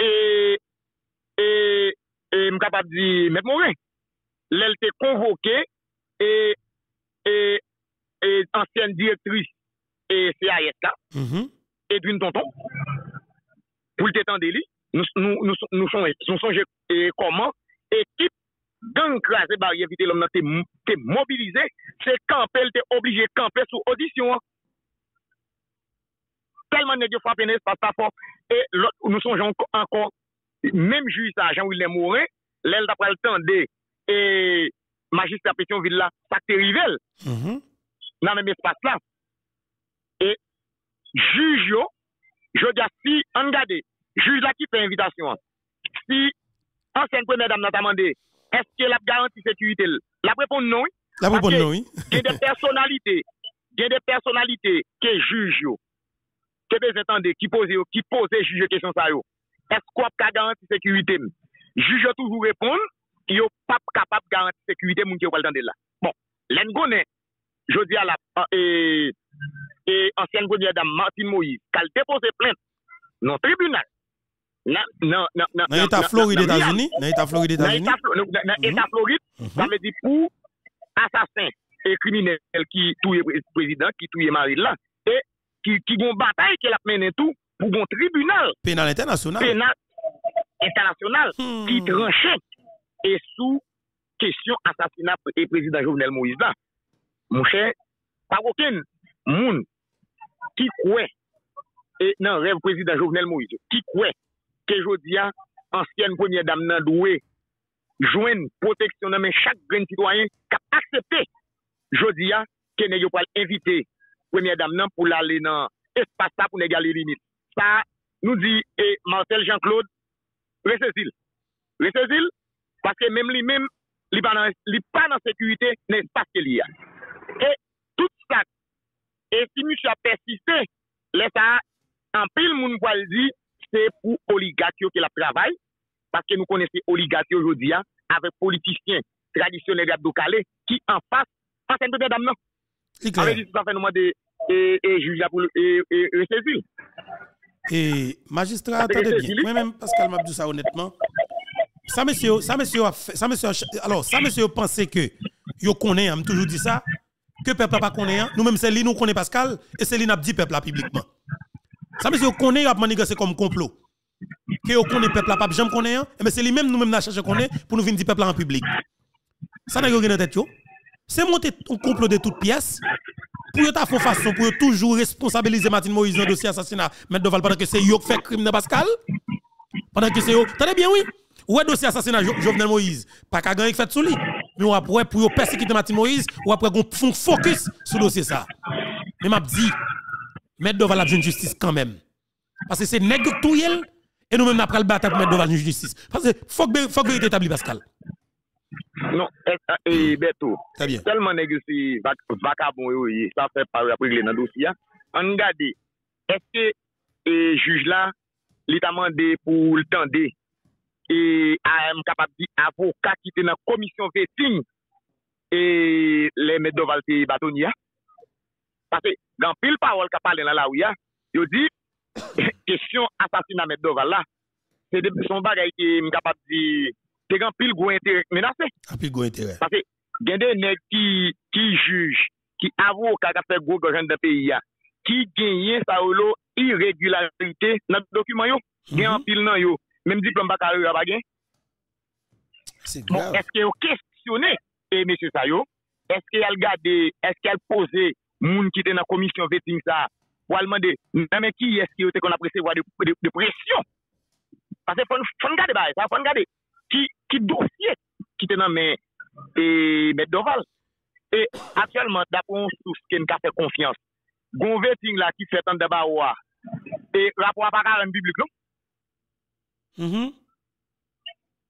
e, e, e m kapap di met mouren. Lèl te konvoke, e, e, e ansyen direktris e CIS la, mm -hmm. Edwin Tonton, pou lte tan deli, nou, nou, nou sonje e, koman ekip gang krasé barye vite lom nan te, te mobilize, se kampel te oblige kampel sou audisyon. Telman ne diyo frapen es pas ta fon, e lot, nou son jan ankon, mem ju sa jan ou il e moure, lèl da pral tan de, e magistè apetyon villa, sa te rivel, mm -hmm. nan menm espas la. E juj yo, jodi a si an gade, juj la ki fe invitasyon, si ansen premè dam nan ta mande, eske la garanti sekurite l? La prepon nou? La prepon nou, oui. Gen de personalite, gen de personalite ke juj yo, ke bezentande, ki pose yo, ki pose juj yo kesyon sa yo. Esk wap ka garanti sekurite m? Juj yo toujou repon, yo pap kapap garanti sekurite moun ki yo pal tande la. Bon, len gounen, jodi a la, e, e ansyen gounye dam Martin Moïse, kal depose plente, non tribunal, Nan, nan, nan, nan. Nan Eta Floride Etats-Unis? Nan Eta Floride Etats-Unis? Nan mhm. Eta Floride, mhm. sa me di pou asasin e kriminel ki touye prezident, ki touye mari la, e ki gon batay ke la menen tou pou gon tribunal. Penal internasyonal. Penal internasyonal ki hmm. tranche e sou kesyon asasina e prezident Jovenel Moïse la. Mou chè, pa woken moun ki kwe e nan rev prezident Jovenel Moïse, ki kwe ke jodi a, ansyen premier dam nan dwe, jwen proteksyon nan men chak gren titwayen kap aksepte jodi a ke ne yo pal invite premier dam nan pou la le nan espasa pou ne gali limit. Sa nou di e Marcel Jean-Claude resezil. Resezil paske mem li mem li pa nan, nan sekurite nan espase ke li a. E tout sa e si mi sa persiste le sa an pil moun pal di c'est pour oligarque qui la travail parce que nous connaissons oligarque aujourd'hui hein, avec politiciens traditionnels Abdou Calais qui en face ancienne peut dame non? Avec nous demander et et et et magistrat, attendez que bien. c'est Moi-même, Pascal m'a dit ça honnêtement. Ça, monsieur, ça, monsieur, ça, monsieur, alors, ça, monsieur, pensait que, yo connaît, m'a toujours dit ça, que peuple pas connaît, hein. nous-mêmes, c'est lui, nous connaît Pascal, et c'est lui, n'a dit peuple Ça, monsieur, connaît, il a manigacé comme complot. Que yo connaît peuple là, pas jamais connaît, mais c'est lui-même, nous-mêmes, n'a cherché connaît, pour nous venir dire peuple en public. Ça n'a rien dans tête. C'est monter un complot de toutes pièces, pour ta font façon pour toujours responsabiliser Martin Moïse dans le dossier assassinat Maître Doval pendant que c'est yo qui fait crime dans Pascal pendant que c'est yo Tenez bien oui ouais dossier assassinat Jo- Jovenel Moïse? Pas qu'à gagner fait sous lui mais après pour persécuter Martin Moïse ou après font focus sur dossier ça mais m'a dit Maître Doval a besoin de justice quand même. Parce que c'est nèg tout et nous même après le bataille pour mettre Doval une justice. Parce que faut que faut que établi Pascal. Non, et Beto. Tellement nèg si vacabon yo ça fait pas régler dans dossier. On regarde est-ce que juge là il t'a demandé pour le tendre et am capable dit avocat qui était dans commission vetting et les Doval c'est bâtonnier Pase, gan pil parol ka pale nan la ou ya, yo di, kesyon asasina met doval la, se de son bagay ki mkapap di, te gan pil gwen tere menase. Gan pil gwen tere. Pase, gen de nek ki, ki juj, ki avou kaka fe gwo gojen de peyi ya, ki genyen sa ou lo irregularite nan dokumen yo, mm -hmm. gen pil nan yo, menm diplom baka yo bagay. Se grav. Bon, eske yo kestyone, e mesye sa yo, eske yal gade, eske yal pose, moun ki te nan komisyon vetting sa, walman de, nan men ki eski yo te kon aprese wwa de, de, de presyon. Pase fon, fon gade bay, sa fon gade, ki, ki dosye ki te nan men, e met doval. E atyalman, dapon sous ken ka fe konfians, gon vetting la ki fetan daba wwa, e rapwa para an biblik nou. Mm -hmm.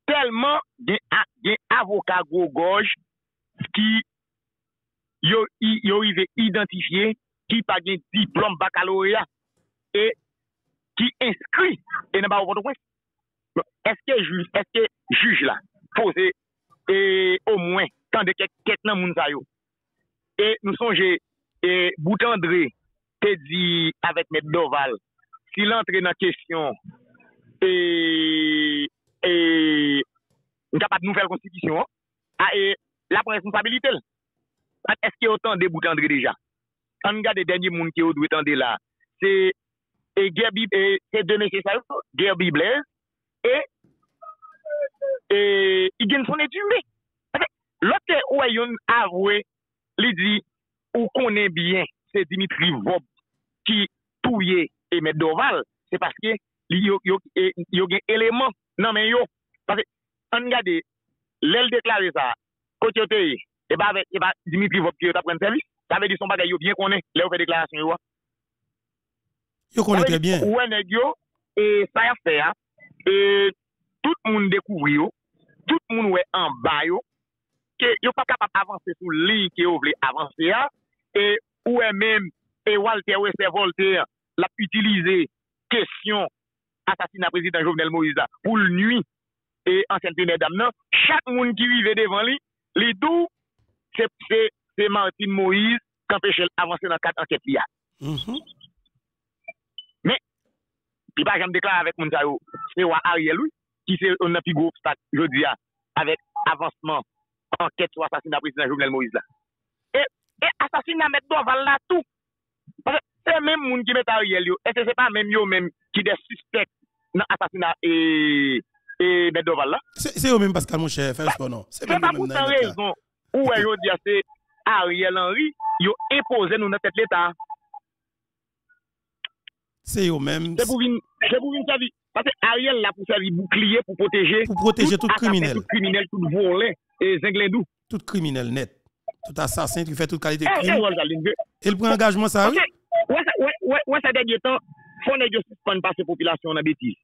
Telman gen, gen avoka go goj ki yo yo rive identifiye ki pa gen diplom bakalorea e ki inskri e nan ba ou kwen. Eske juj, Eske juj la pose e o mwen tan de ket, ket nan moun sayo. E nou sonje e, Boutandre te di avet Met Doval si l'antre nan kesyon e e nou kapat nouvel konstitisyon a e la prensonsabilite l. An eske yo tande Boutandre deja? An gade denye moun ki yo dwe tande la, se e Gerbi, e, e se de mesye sa yo, Gerbi Blaise, e, e, i gen son etume. Lote ou ayon avwe, li di, ou konen bien, se Dimitri Vob, ki touye e met doval, se paske li yo, yo, e, yo gen eleman nan men yo. paske, an gade, lel deklare sa, kote yo teye, E ba ve, e ba, Dimitri Vop ki yo ta pren servis, ta ve di son bagay yo bien konen, le yo fe deklarasyon yo. Yo konen tre bien. Ou e neg yo, e sa ya fe ya, e tout moun dekouvri yo, tout moun we an ba yo, ke yo pa kapap avanse sou li ki yo vle avanse ya, e ou e men, e Walter Wester Voltaire la utilize kesyon asasina prezident Jovenel Moïse la pou l'nui, e ansen tenè dam nan, chak moun ki vive devan li, li dou, se Martin Moïse kampèche avansè nan kat anket liya. Men, pi pa jèm deklar avèk moun zayou, se wè Ariel ou, ki se on nan pi gwo obstak, jodi ya, avèk avansman anket sou asasina prezident Jovenel Moïse la. E, e asasina met do aval la tou. Pase, se mèm moun ki met Ariel yo, e se se pa mèm yo mèm ki de suspect nan asasina e... E, met do aval la. Se yo mèm Pascal Mouche, fè jpo non. C'est Se pa pou sa rezon. Ou wè yo di ase Ariel Henry, yo impose nou nan tèt l'Etat. Se yo mèm. Se pou vin, se pou vin sa vi. Pase Ariel la pou sa vi boukliye pou proteje. Pou proteje tout kriminel. Tout kriminel, tout volè, et zinglèdou. Tout kriminel net. Tout assassin, tout fè tout kalite krim. El pou engagement sa vi. Ouè sa dèdye tan, fon e diyo suspande pa se populasyon nan betis.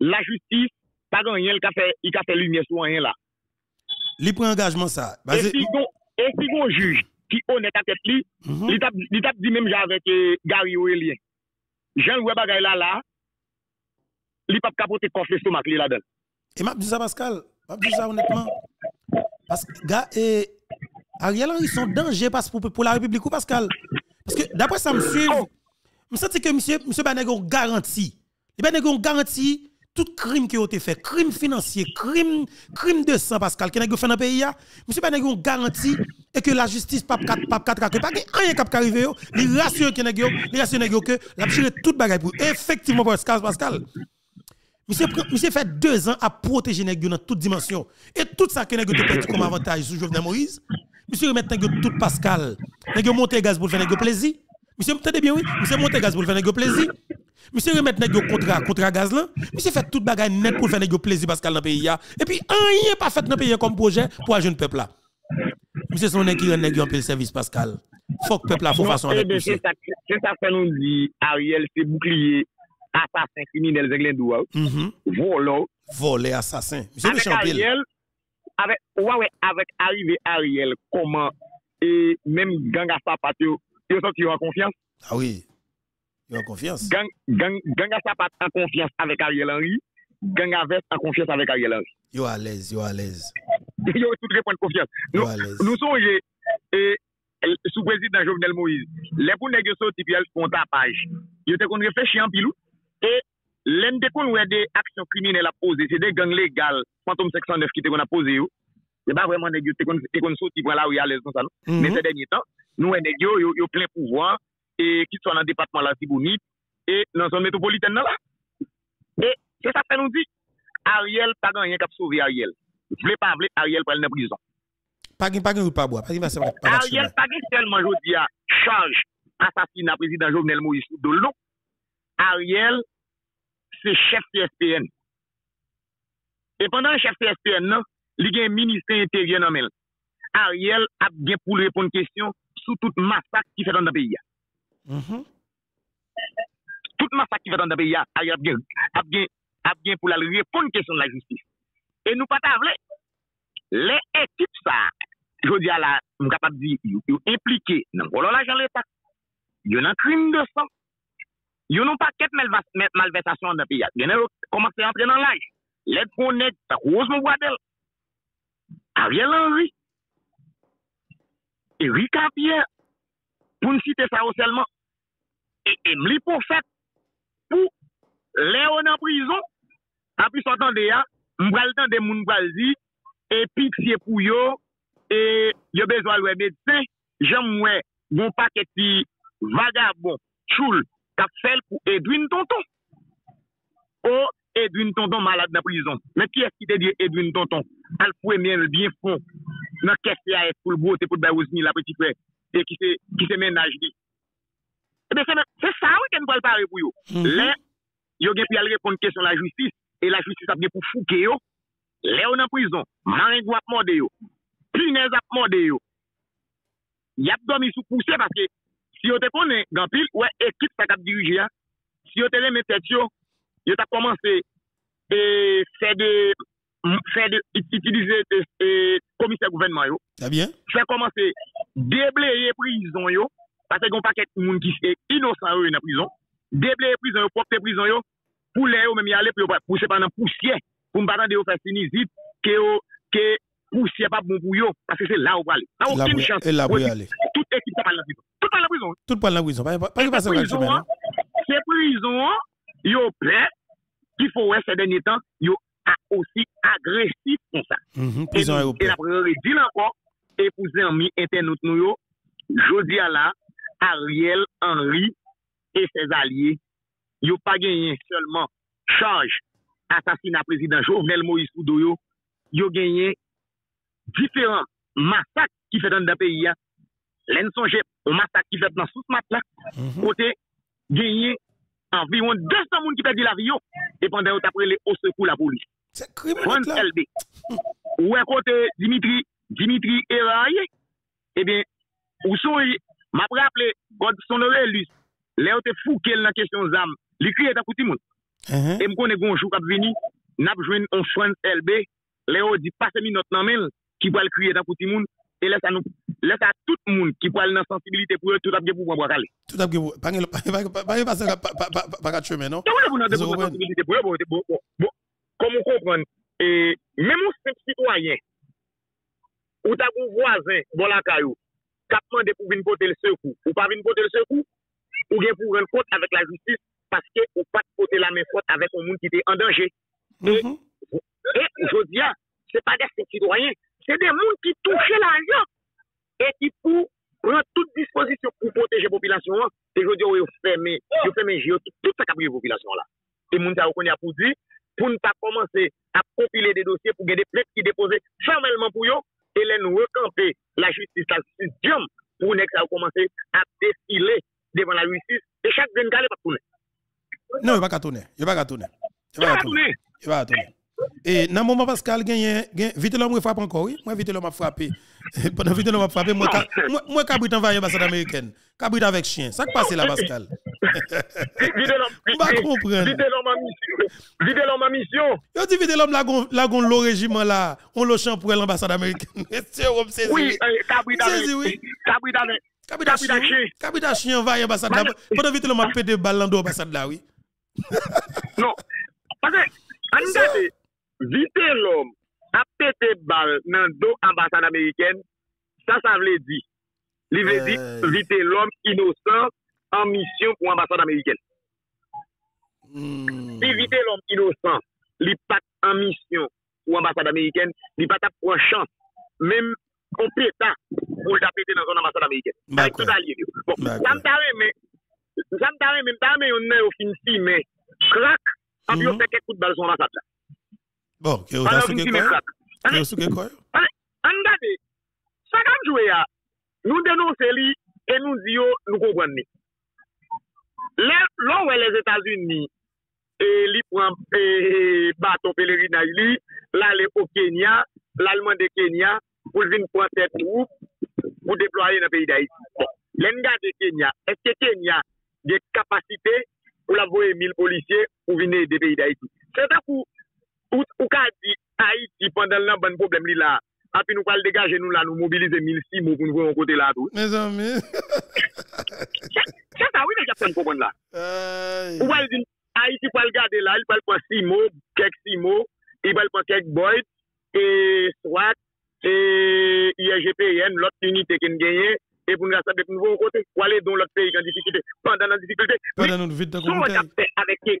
La justis, pa gan yel ka fè lumiè sou an yel la. Il prend engagement ça. Et si gon, et si juge, ki honnête a tèt li, Mhm. li tap, li tap di mèm jan avèk eh, Gary Oelien. Jan wè bagay la la, li pap kapote konfle stomak li la den. Et m'a dit ça Pascal, m'a dit ça honnêtement. Parce que gars et Ariel Henry sont danger parce pour, pour la République ou Pascal? Parce que d'après ça me suit, je sens que monsieur monsieur Baneg a garanti. Il Baneg a garanti tout crime qui a été fait, crime financier, crime crime de sang Pascal qui n'a fait dans le pays. Monsieur Baneg a garanti et que la justice pas pas pas pas pas rien qui arriver yo, il rassure que nèg yo, il rassure nèg yo que la tirer toute bagaille pour effectivement Pascal Pascal. Monsieur, monsieur fait deux ans à protéger nèg dans toute dimension. Et tout ça que nèg te perdu comme avantage sous Jovenel Moïse, monsieur remet nèg tout Pascal. Nèg yo monte gaz pour faire nèg plaisir. Monsieur m'entendez bien oui, monsieur monte gaz pour faire nèg plaisir. Monsieur remet nèg yo contrat contrat gaz là. Monsieur fait toute bagaille net pour faire nèg yo plaisir Pascal dans le pays là. Et puis rien pas fait dans le pays comme projet pour un jeune peuple là. Monsieur son nèg qui rend nèg yo pile service Pascal. Faut que peuple là faut façon eh avec ben, c'est ça, c'est ça que nous dit Ariel, c'est bouclier, assassin, criminel, zinglendou, hein. Mhm. volo, Volé assassin. Monsieur avec. Ariel, avec, ouais, ouais, avec arrivé Ariel, comment, et même gang à yo, yo sorti en confiance, Ah oui. Yon konfians. Gang a sapat an konfians avèk Ariel Henry, gang a vèk an konfians avèk Ariel Henry. Yo alèz, yo alèz. Yo tout repon konfians. Yo alèz. Nou sonje, sou prezident Jovenel Moïse, lè pou negyo sou tipi el fon tapaj, yo te kon reflechi an pilou, e lèm te kon wè de aksyon krimine la pose, se de gang legal, Phantom 609 ki te kon apose yo, se ba vèman negyo te kon sou tipi wè la wè alèz kon sa nou, men se denye tan, nou wè negyo yo plen pouvoan, e ki swa nan depatman la Sibounit, e nan zon metropoliten nan la. E, se sa fè nou di, Ariel pa gan yon kap souvi Ariel. Vle pa vle, Ariel pral nan prison. Pagin, pagin ou pa boa, pagin va se vre. Ariel pagin selman jodi a chanj asasina prezident Jovenel Moïse Doulon. Non. Ariel se chef CSPN. E pandan chef CSPN nan, li gen minister interyen nan men. Ariel ap gen pou le repon kestyon sou tout masak ki fè dan da peyi ya. Mm-hmm. Tout masak ki fè dan da peyi a, a ap gen pou la repon kèsyon la justis. E nou pata vle, le ekip sa, jodi a la, mou kapap di, yon implike nan kolon la jan l'Etat, yon nan krim de san, yon nan paket malversasyon da peyi a, yon nan komanse antre nan laj, let konet, ta kouz mou wadel, Ariel Henry, Erika Pierre, pou n'cite sa ou selman, E, e mli pou fèt pou lè ou nan prizon, api sotan de ya, mbral tan de moun mbral zi, e pik siye pou yo, e yo bezwa lwe medsen, jem mwe bon paket ti vagabon, choul, kap fèl pou Edwin Tonton. Ou Edwin Tonton malade nan prizon. Men ki eski te di Edwin Tonton? Al pou emyen men bien fon, nan kek a et pou l'bote pou l'bay ouzmi la peti fè, e ki se, ki se menaj di. Ebe, se sa wè ken pral pare pou yo. Le, yo gen pi al repon kesyon la justis, e la justis ap gen pou fouke yo, le ou nan prizon, maringou ap morde yo, pinez ap morde yo. Yap domi sou pousse, paske si yo te konen, gampil, wè ekip sa kap dirije ya, si yo te reme tet yo, yo ta komanse, e, fè de, fè de, itilize, e, komise gouvenman yo. Fè komanse, debleye prizon yo, Pase kon paket moun ki se inosan yo yon nan prizon, deble yon prizon yo, popte prizon yo, pou le yo mèm yale pou yo pousse panan pousye, pou mpatan de yo fèstini zip, ke, ke pousye pa bon pou yo, pase se la ou pale. Nan ou kin chans, tout ekip sa pale nan prizon. Tout pale nan prizon. Tout pale nan prizon. Pase pase nan prizon an. Se prizon an, yo ple, ki fò wè se denye tan, yo a osi agresif kon sa. Prizon an yo ple. E la prere di lan kon, e pou zè an mi enten not nou yo, jodi a la, Ariel Henry et ses alliés, yo pas gagné seulement charge assassinat président Jovenel Moïse Oudouyo, yo gagné différents massacres qui fait dans le pays. L'en songe, un massacre qui fait dans sous mat là, mm-hmm. côté gagné environ 200 personnes qui perdent la vie, et pendant que après les hauts secours la police. C'est criminel. LB. Ou à côté Dimitri, Dimitri Eraye, eh bien, ou sont Ma praple, God sonore lus, le yo te foukel nan kesyon zam, li kriye ta kouti moun. E m konen gonjou kap vini, nap jwen on France LB, le yo di pase mi not nan men, ki pal kriye ta kouti moun, e lesa nou, lesa tout moun ki pal nan sensibilite pou yo, tout ap ge pou mwa kale. Tout ap ge pou, pange pase pakat cheme, non? Te wè pou nan depou nan sensibilite pou yo, bo, bo, bo, bo, komon kompran, e, mè moun sep sitwayen, ou ta kou vwazen, bon la kayou, kapman de pou vin pote le sekou. Ou pa vin pote le sekou, ou gen pou ren kote avèk la justis, paske ou pat pote la men fote avèk ou moun ki te en danje. Mm -hmm. E, je diya, se pa des se kidwayen, se de moun ki touche la jan, e ki pou pran tout disposisyon pou poteje popilasyon an, te je diya ou yo fèmè, yo fèmè jiyo, tout sa kapriye popilasyon la. E moun ta wakonye apou di, pou nou pa komanse a popile de dosye pou gen de plek ki depose chanmelman pou yo, e lè nou rekampe la justis, la justis diom, pou nek sa wakomanse a defile devan la justice, et chaque gen gale pa tourner. Non, il va pas tourner. Il va pas tourner. Il va pas tourner. Il va tourner. Et dans le moment Pascal gagne vite l'homme frappe encore oui. Moi vite l'homme a frappé. Pendant vite l'homme a frappé moi moi cabrit envahi l'ambassade américaine. Cabrit avec chien. Ça qui passe là Pascal? Vite l'homme pas comprendre. Vite l'homme a mission vite l'homme a mission yo dit vite l'homme la gon le régiment là on le champ pour l'ambassade américaine. Oui cabrit avec cabrit avec Kabita chien. va y ambassade là. Pendant vite l'homme a pété balle dans l'ambassade là, oui. non. Parce que, regardez, vite l'om ap pete bal nan do ambasade Ameriken, sa sa vle di. Li vle di, vite l'om inosan an misyon pou ambasade Ameriken. Mm. Li vite l'om inosan, li pat an misyon pou ambasade Ameriken, li pat ap pou an chans, menm kon peta pou l tapete nan zon ambasade Ameriken. Ay, tout alye diyo. Bon, sa m tare men, sa m tare men, m tare men yon nan yo fin si men, krak, ap yo mm -hmm. se kek kout bal zon ambasade la. Bon, ke ou ta souke koyo? Ke ou souke koyo? An gade, sa kap jwe ya, nou denonse li, e nou diyo nou konpwen ni. Lò wè les Etats-Unis, e li pran e, e baton pelerina li, la le po Kenya, l'Alman de Kenya, pou zin pran tet ou, pou deploye nan peyi da iti. Len gade Kenya, eske Kenya de kapasite pou la voye mil polisye pou vine de peyi da iti. Se ta pou Ou, ou ka di Haiti pandan lan ban problem li la, api nou pal degaje nou la nou mobilize 1006 mou pou nou kwen yon kote la tout. Me zami. Sa sa wè nan Japon pou kon la. Ou pal di Haiti pal gade la, il pal pan 6 mou, kek 6 mou, il pal pan kek Boyd, e Swat, e IEGPN, lot unité ken genye, e pou nou la sape pou nou kwen yon kote, wale don lot peyi kan difikite, pandan nan difikite. Pandan nou vide ta komite. Sou wè tapte avèk e...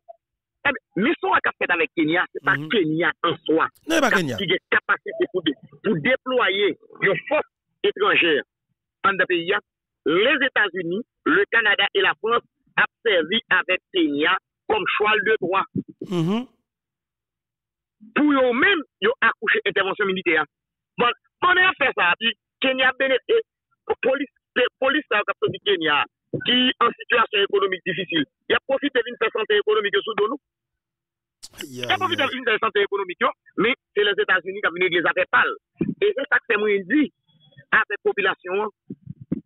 Eh Misyon ak apet avèk Kenya, se pa mhm. Kenya an soa. Ne pa Kenya. Ki gen kapasite pou deploye yon fos etranjèr an da peyi ya, les Etats-Unis, le Kanada et la France ap servi avèk Kenya kom choual de droit. Mm -hmm. Pou yo men yo akouche intervensyon milite ya. Bon, konen an fè sa api, Kenya benet, polis sa akapte di Kenya, ki an situasyon ekonomik difisil. Ya profite vin sa sante ekonomik yo sou do nou. Ya profite vin sa sante ekonomik yo, me se les Etats-Unis ka vini de les apepal. E se sa kse mwen di, apep popilasyon,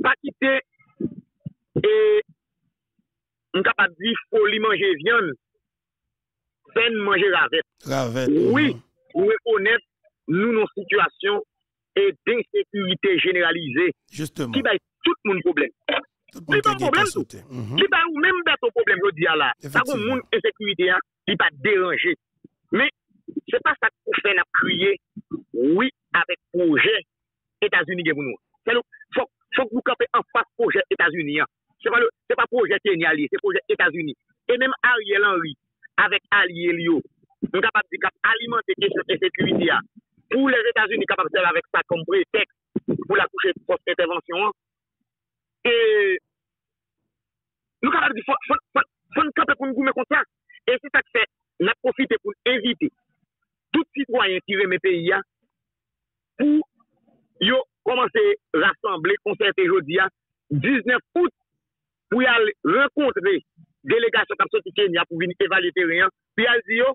pa kite e m kapap di foli manje vyon, pen manje ravet. Ravet. Oui, ou e honet nou nou situasyon e d'insekurite generalize. Justement. Ki bay tout moun probleme. Li pa problem sou. Li pa ou menm beto problem yo diya la. Sa kon moun ensekurite ya, li pa deranje. Men, se pa sa kou fè na kriye, oui, avèk proje Etats-Unis gen pou nou. Se nou, fòk nou kapè an fòk proje Etats-Unis ya. Se pa proje Kenya li, se proje Etats-Unis. E menm Ariel Henry, avèk Ariel yo, nou kapap di kap alimante kesyon ensekurite ya. Pou les Etats-Unis kapap sel avèk sa kom pretext pou la kouche post-intervention an, E nou kapap di fon kapap pou nou goume kon sa. E se sa ki fe, na profite pou nou evite tout sitwoyen ki reme peyi ya pou yo komanse rassemble konserte jodi ya 19 out pou yal renkontre delegasyon kapso ti Kenya pou vini evalite riyan pi yal di yo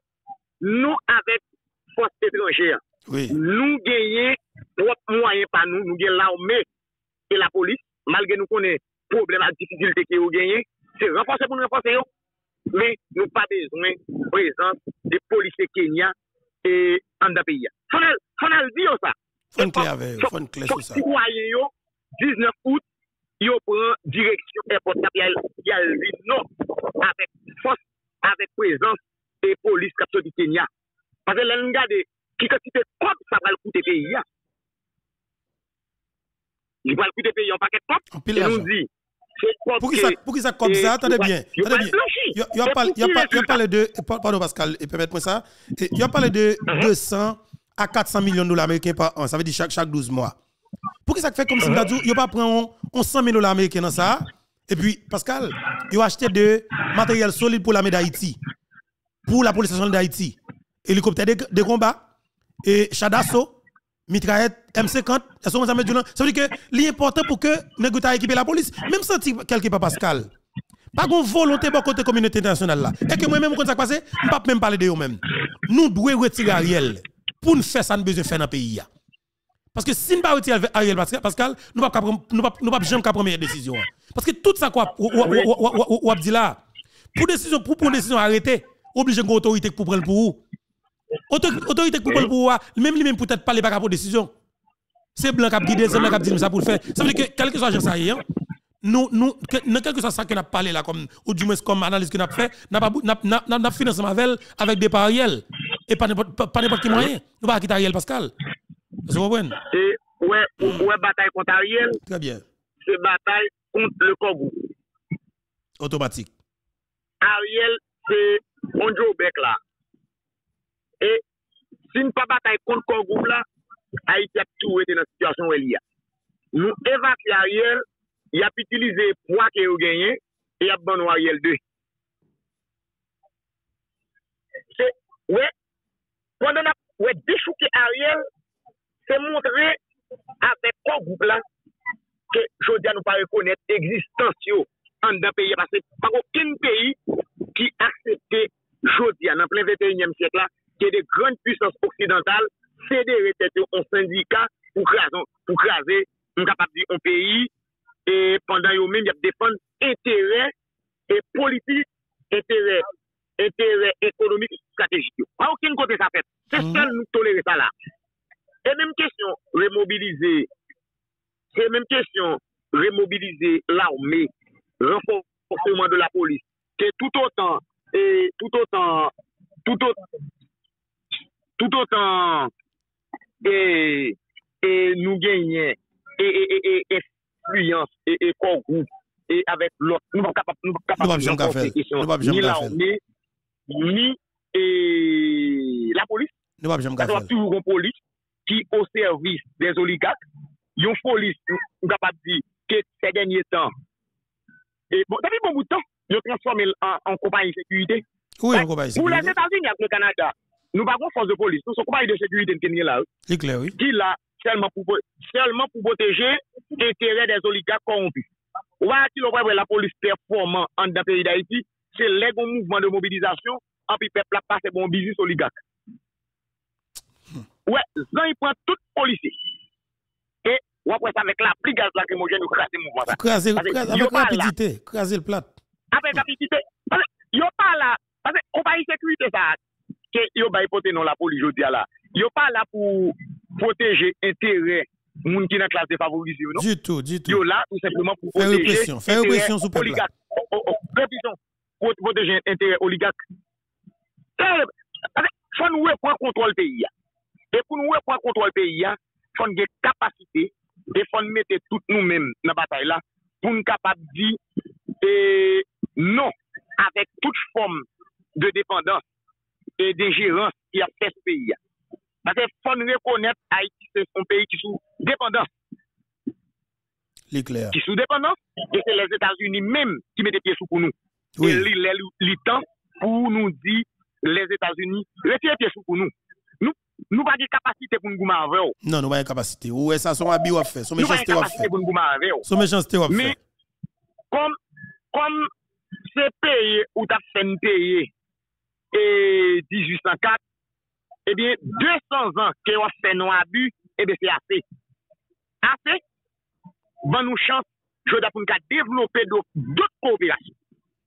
nou avek fos etranje ya. Oui. Nou genye prop mwayen pa nou, nou genye l'arme e la polis malge nou konen problem a difikilte ki yo genye, se renfose pou nou renfose yo, men nou pa bezwen prezant de polise Kenya e an da peyi ya. Fon al di yo sa. Fon kle ave yo, fon kle sou sa. Fon si wayen yo, Pour qui ça, comme et ça, attendez bien, attendez bien. Il y a parlé, a a de, pardon Pascal, et permettez-moi ça. Il y a parlé de 200 à 400 millions de dollars américains par an. Ça veut dire chaque, chaque 12 mois. Pour qui ça fait comme si nous dit, il pas prendre 100 000 dollars américains dans ça? Et puis, Pascal, il a acheté de matériel solide pour l'armée d'Haïti, pour la police nationale d'Haïti, hélicoptère de, de combat, et chadasso, mitraillette, M50, elles sont armées du nom. Ça veut dire que l'important pour que nous équiper la police, même si quelque part Pascal. Pas de volonté pour côté communauté internationale. Et que moi-même, quand ça passe, je ne même parler de eux-mêmes. Nous devons retirer Ariel pour nous faire ça, nous besoin faire dans le pays. Parce que si nous ne pas retirer Ariel Pascal, nous ne pouvons pas pas pas prendre première décision. hein. Parce que tout ça ou- ou dit là, pour décision pour prendre décision arrêtée, obligé une autorité pour prendre pour vous. Auto- Autorité pour pour vous, même lui-même peut-être pas les pas pour décision. C'est blanc qui a guidé, c'est blanc qui a dit ça pour le faire. Ça veut dire que quel que soit l'agence aérien, nous, nous, que, dans quel que soit ça qu'on a parlé là, comme, ou du moins comme analyse qu'on a fait, n'a pas, n'a, n'a, n'a, n'a financé Mavel avec des pariels. Et pas n'importe, pas, pas n'importe quel moyen. Nous pas quitter Ariel Pascal. Vous comprenez? Ouais, ouais, bataille contre Ariel, Très bien. c'est bataille contre le Kogou. Automatique. Ariel, c'est on Joe Beck là. E, sin pa batay kont kon goum la, Haiti ap tou ete nan situasyon wè li ya. Nou evak ya riel, yap itilize pwa ke yo genye, e yap ban wè riel de. Se, wè, pandan ap, wè, dechou ke a riel, se montre apè kon goup la, ke jodi an nou pa rekonet existansyo an dan peyi. Pase, pa kon ken peyi ki aksepte jodi an, an plen 21e sèk la, ke de gran pwisans oksidental sede retete an syndika pou krasen m kapap di an peyi e pandan yo men yap defan entere e politik entere entere ekonomik strategik yo. A ouken kote sa fet. Se sel nou tolere sa la. E menm kesyon remobilize e menm kesyon remobilize l'armé renforcement de la polis ke tout otan tout otan tout otan tout otan e, e nou genyen e influence e, e, e kon group e avek lot nou pa kapap nou pa kapap ni la ou ni ni la polis nou pa jom gafel nou pa polis ki o servis des oligak yon polis nou kapap di ke se genye tan e bon tabi bon boutan yo transforme an kompanyi sekurite ou la Etats-Unis ak le Kanada Nou bagon fos de polis, nou son kompany de sekurite kenye la ou. E kler, oui. Ki la, selman pou poteje etere des oligak korompi. Ou a ki lopre la polis performant an da peyi da iti, se legon mouvman de mobilizasyon an pi pepla pa se bon bizis oligak. Ou a, zan yi pran tout polisi. E wapre sa vek la pli gaz lakrimogen ou krasi mouvman. Krasi, avek rapidite, krasi l plat. Avek rapidite. Yo pa la, kompany sekurite sa ati. ke yo bay pote non la poli jodi ala. Yo pa la pou proteje entere moun ki nan klas de favorize yo, non? Du tout, du tout. Yo la tout simplement pou proteje entere oligak. Oh, oh, oh, proteje entere oligak. Fon nou e pran kontrol peyi ya. E pou nou e pran kontrol peyi ya, fon gen kapasite, e fon mette tout nou men nan batay la, pou nou kapap di, e non, avek tout fom de dependans, e de jirans ki ap fè se peyi ya. Matè fon rekonèt Haiti se son peyi ki sou dependant. Ki sou dependant, e se les Etats-Unis mèm ki mette piye sou pou nou. Oui. E li, li, li tan pou nou di les Etats-Unis, retire piye sou pou nou. Nou, nou pa di kapasite pou nou gouman avè ou. Non, nou pa di kapasite. Ou e sa son abi wap fè, son mechansite wap fè. Nou pa di kapasite pou nou gouman avè ou. Son mechansite wap fè. Me, kom, kom se peye ou ta fèn peye, et 1804, eh bien, 200 ans que on fait nos abus, eh bien, c'est assez. Assez, bon nous chance, je dois pour nous développer d'autres coopérations.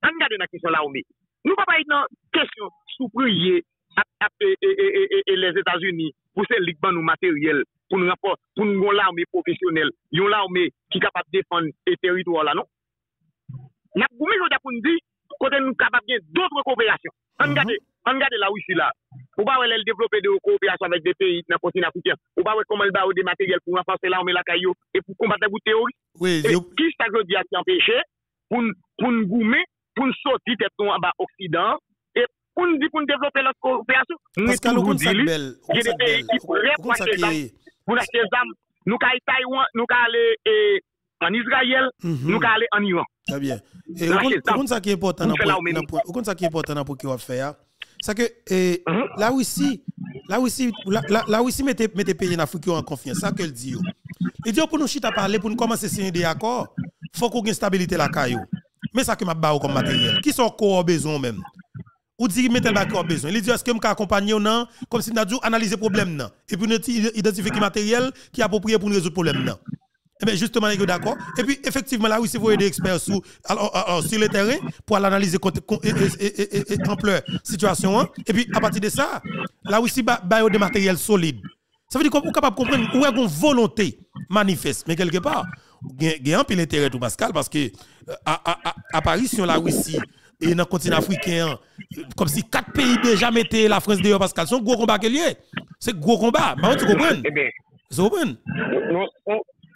On regarde la question là, on met. Nous ne pas être dans la question sous prier et et, et, et, et les États-Unis pour ces ligues nous matériel pour nous rapport pour nous avoir l'armée professionnelle, une armée qui est capable de défendre les territoires là, non? N'a pas pour nous dire kote nou kapap gen doutre koopérasyon. An gade, an gade la wisi la. Ou ba wè lè l'devlopè de koopérasyon avèk de peyi nan kontin afrikyan. Ou ba wè koman l'ba wè de materyel pou renforse la omè la kayo e pou kombatè bout teori. Oui, e yo... ki sa jodi a ti empèche pou n'goume, pou n'soti tèp ton an ba oksidan e pou n'di pou n'devlopè lòt koopérasyon. Paskal, ou kon sa bel? Ou kon sa bel? Ou kon sa bel? Nou ka e Taiwan, nou ka ale e... qui. Nous nous en Israël, Mhm. nous allons aller en Iran. Très bien. Et au ça. qui est important dans qui pour qu'il va faire. C'est que eh, Mhm. là aussi, là aussi, là, là, là aussi mettez mettez pays en Afrique en confiance. Ça que le dit. Il dit pour nous chita parler pour nous commencer à signer des accords, faut qu'on ait stabilité la caillou. Mais ça que m'a ba comme matériel. Qui sont quoi besoin même? Ou dit mettez le besoin. Il dit est-ce que m'ka accompagner ou non? Comme si dit analyser problème non et puis nous identifier qui matériel qui est approprié pour nous résoudre problème non. Eh bien, justement, ils sont d'accord. Et puis, effectivement, là, oui, c'est vous des experts alors, alors, sur le terrain pour analyser côté- con- et, et, et, et, et ampleur situation. hein. Et puis, à partir de ça, là aussi, bah, bah, des matériels solides. Ça veut dire qu'on est capable de comprendre où est une volonté manifeste. Mais quelque part, il y a un peu l'intérêt tout Pascal parce que euh, à, à, à, apparition la Russie et dans le continent africain, euh, comme si quatre pays déjà mettaient la France dehors Pascal, c'est un gros combat qu'il y a. C'est un gros combat. Mais tu comprends? Eh bien, Tu comprends?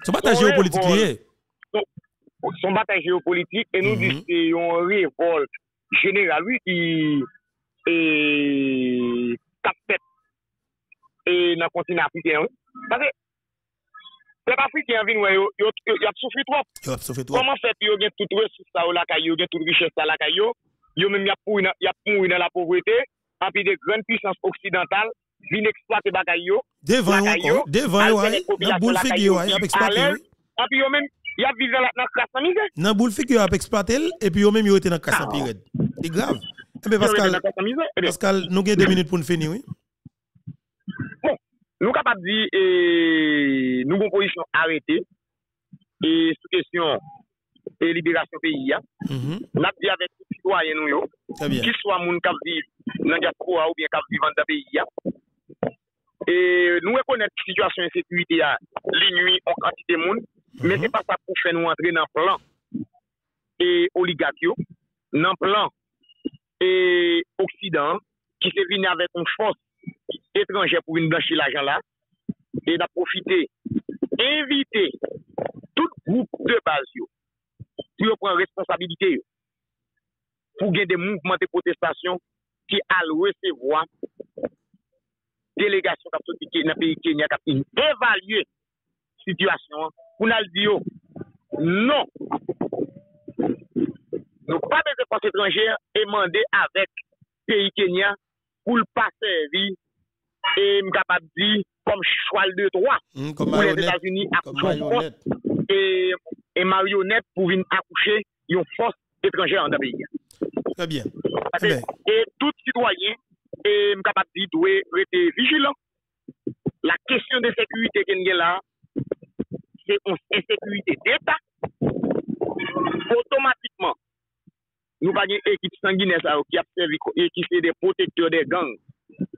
Son bataille géopolitique lié. Bon, son bataille géopolitique, et nous disons c'est une révolte générale, oui, qui est captée dans le continent africain. Parce que Pleb Afriken vin wè, yo ap soufri trop. Yo ap soufri trop. Koman fèt yo gen tout resous sa ou lakay yo, gen tout riches sa lakay yo, yo mèm yap mou yon la povreté, api de gren puissance oksidental, vin eksploate bagay yo. Devan yo, devan yo, nan boul fig yo, ap eksploate yo. Api yo men, eh yo ap vive nan krasan mi zè. Nan boul fig yo ap eksploate el, epi yo men yo ete nan krasan pi red. E grav. Ebe Pascal, eh Pascal, nou gen 2 minutes pou nou fini, oui. Bon, nou kapap di, eh, nou bon pozisyon arete, e sou kesyon, e liberasyon peyi ya. Mm-hmm. Nap di avèk sou sitwayen nou yo, ki swa moun kap vive nan diaspora ou bien kap vive an da peyi ya. E nou rekonet situasyon e sekurite ya li nwi an kantite moun, men mm -hmm. se pa sa pou fè nou antre nan plan e oligakyo, nan plan e oksidan ki se vini avèk an fos etranje pou vini blanchi l'ajan la, e da profite, evite tout group de baz yo, pou yo pren responsabilite yo, pou gen de mouvment de protestasyon ki al resevoa delegasyon kap soti ke, nan peyi Kenya kap in evalye situasyon pou nan diyo non. Nou pa beze pos etranjer e mande avek peyi Kenya pou l'pa servi e mkap ap di kom chwal de 3 mm, pou les Etats-Unis akouche yon fos e marionet pou vin akouche yon fos etranjer an da peyi Très bien. Très bien. Et tout citoyen Et je suis capable de être vigilant. La question de sécurité qu'il y a là, c'est une insécurité d'État. Automatiquement, nous avons une équipe sanguinaire qui a servi et qui fait des protecteurs des gangs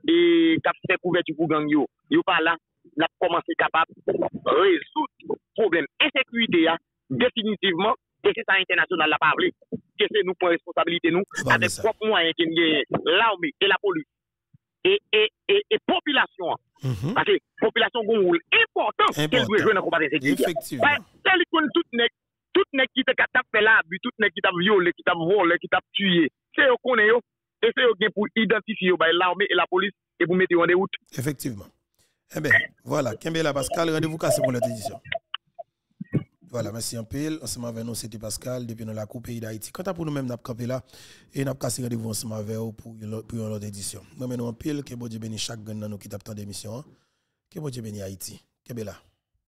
et qui a fait couverture pour gangs. Yo, yo pas là, n'a commencé capable de résoudre le problème insécurité définitivement et c'est ça international la parler. Que c'est nous pour responsabilité nous Bah, mais avec ça. propres moyens qui l'armée et la police et et et, et population Mhm. parce que population a un rôle important qu'elle doit jouer dans le combat d'insécurité. Effectivement. Ouais, tel qu'on tout nèg tout nèg qui t'a fait la but, tout nèg qui t'a violé, qui t'a volé, qui t'a tué. C'est eux qu'on est yo et c'est eux pour identifier yo, bah, l'armée et la police et pour mettre en déroute. Effectivement. Eh bien, voilà. Kembela Pascal, rendez-vous cassé pour l'autre édition. Voilà, merci un peu. Ensemble avec nous, c'était Pascal, depuis dans la Coupe pays d'Haïti. Quant à pour nous-mêmes, nous avons là et nous avons cassé rendez-vous ensemble avec vous pour une autre édition. Nous, nous un pile, que bon Dieu bénisse chaque nous qui tape tant d'émissions. Que bon Dieu bénisse Haïti. Kembela.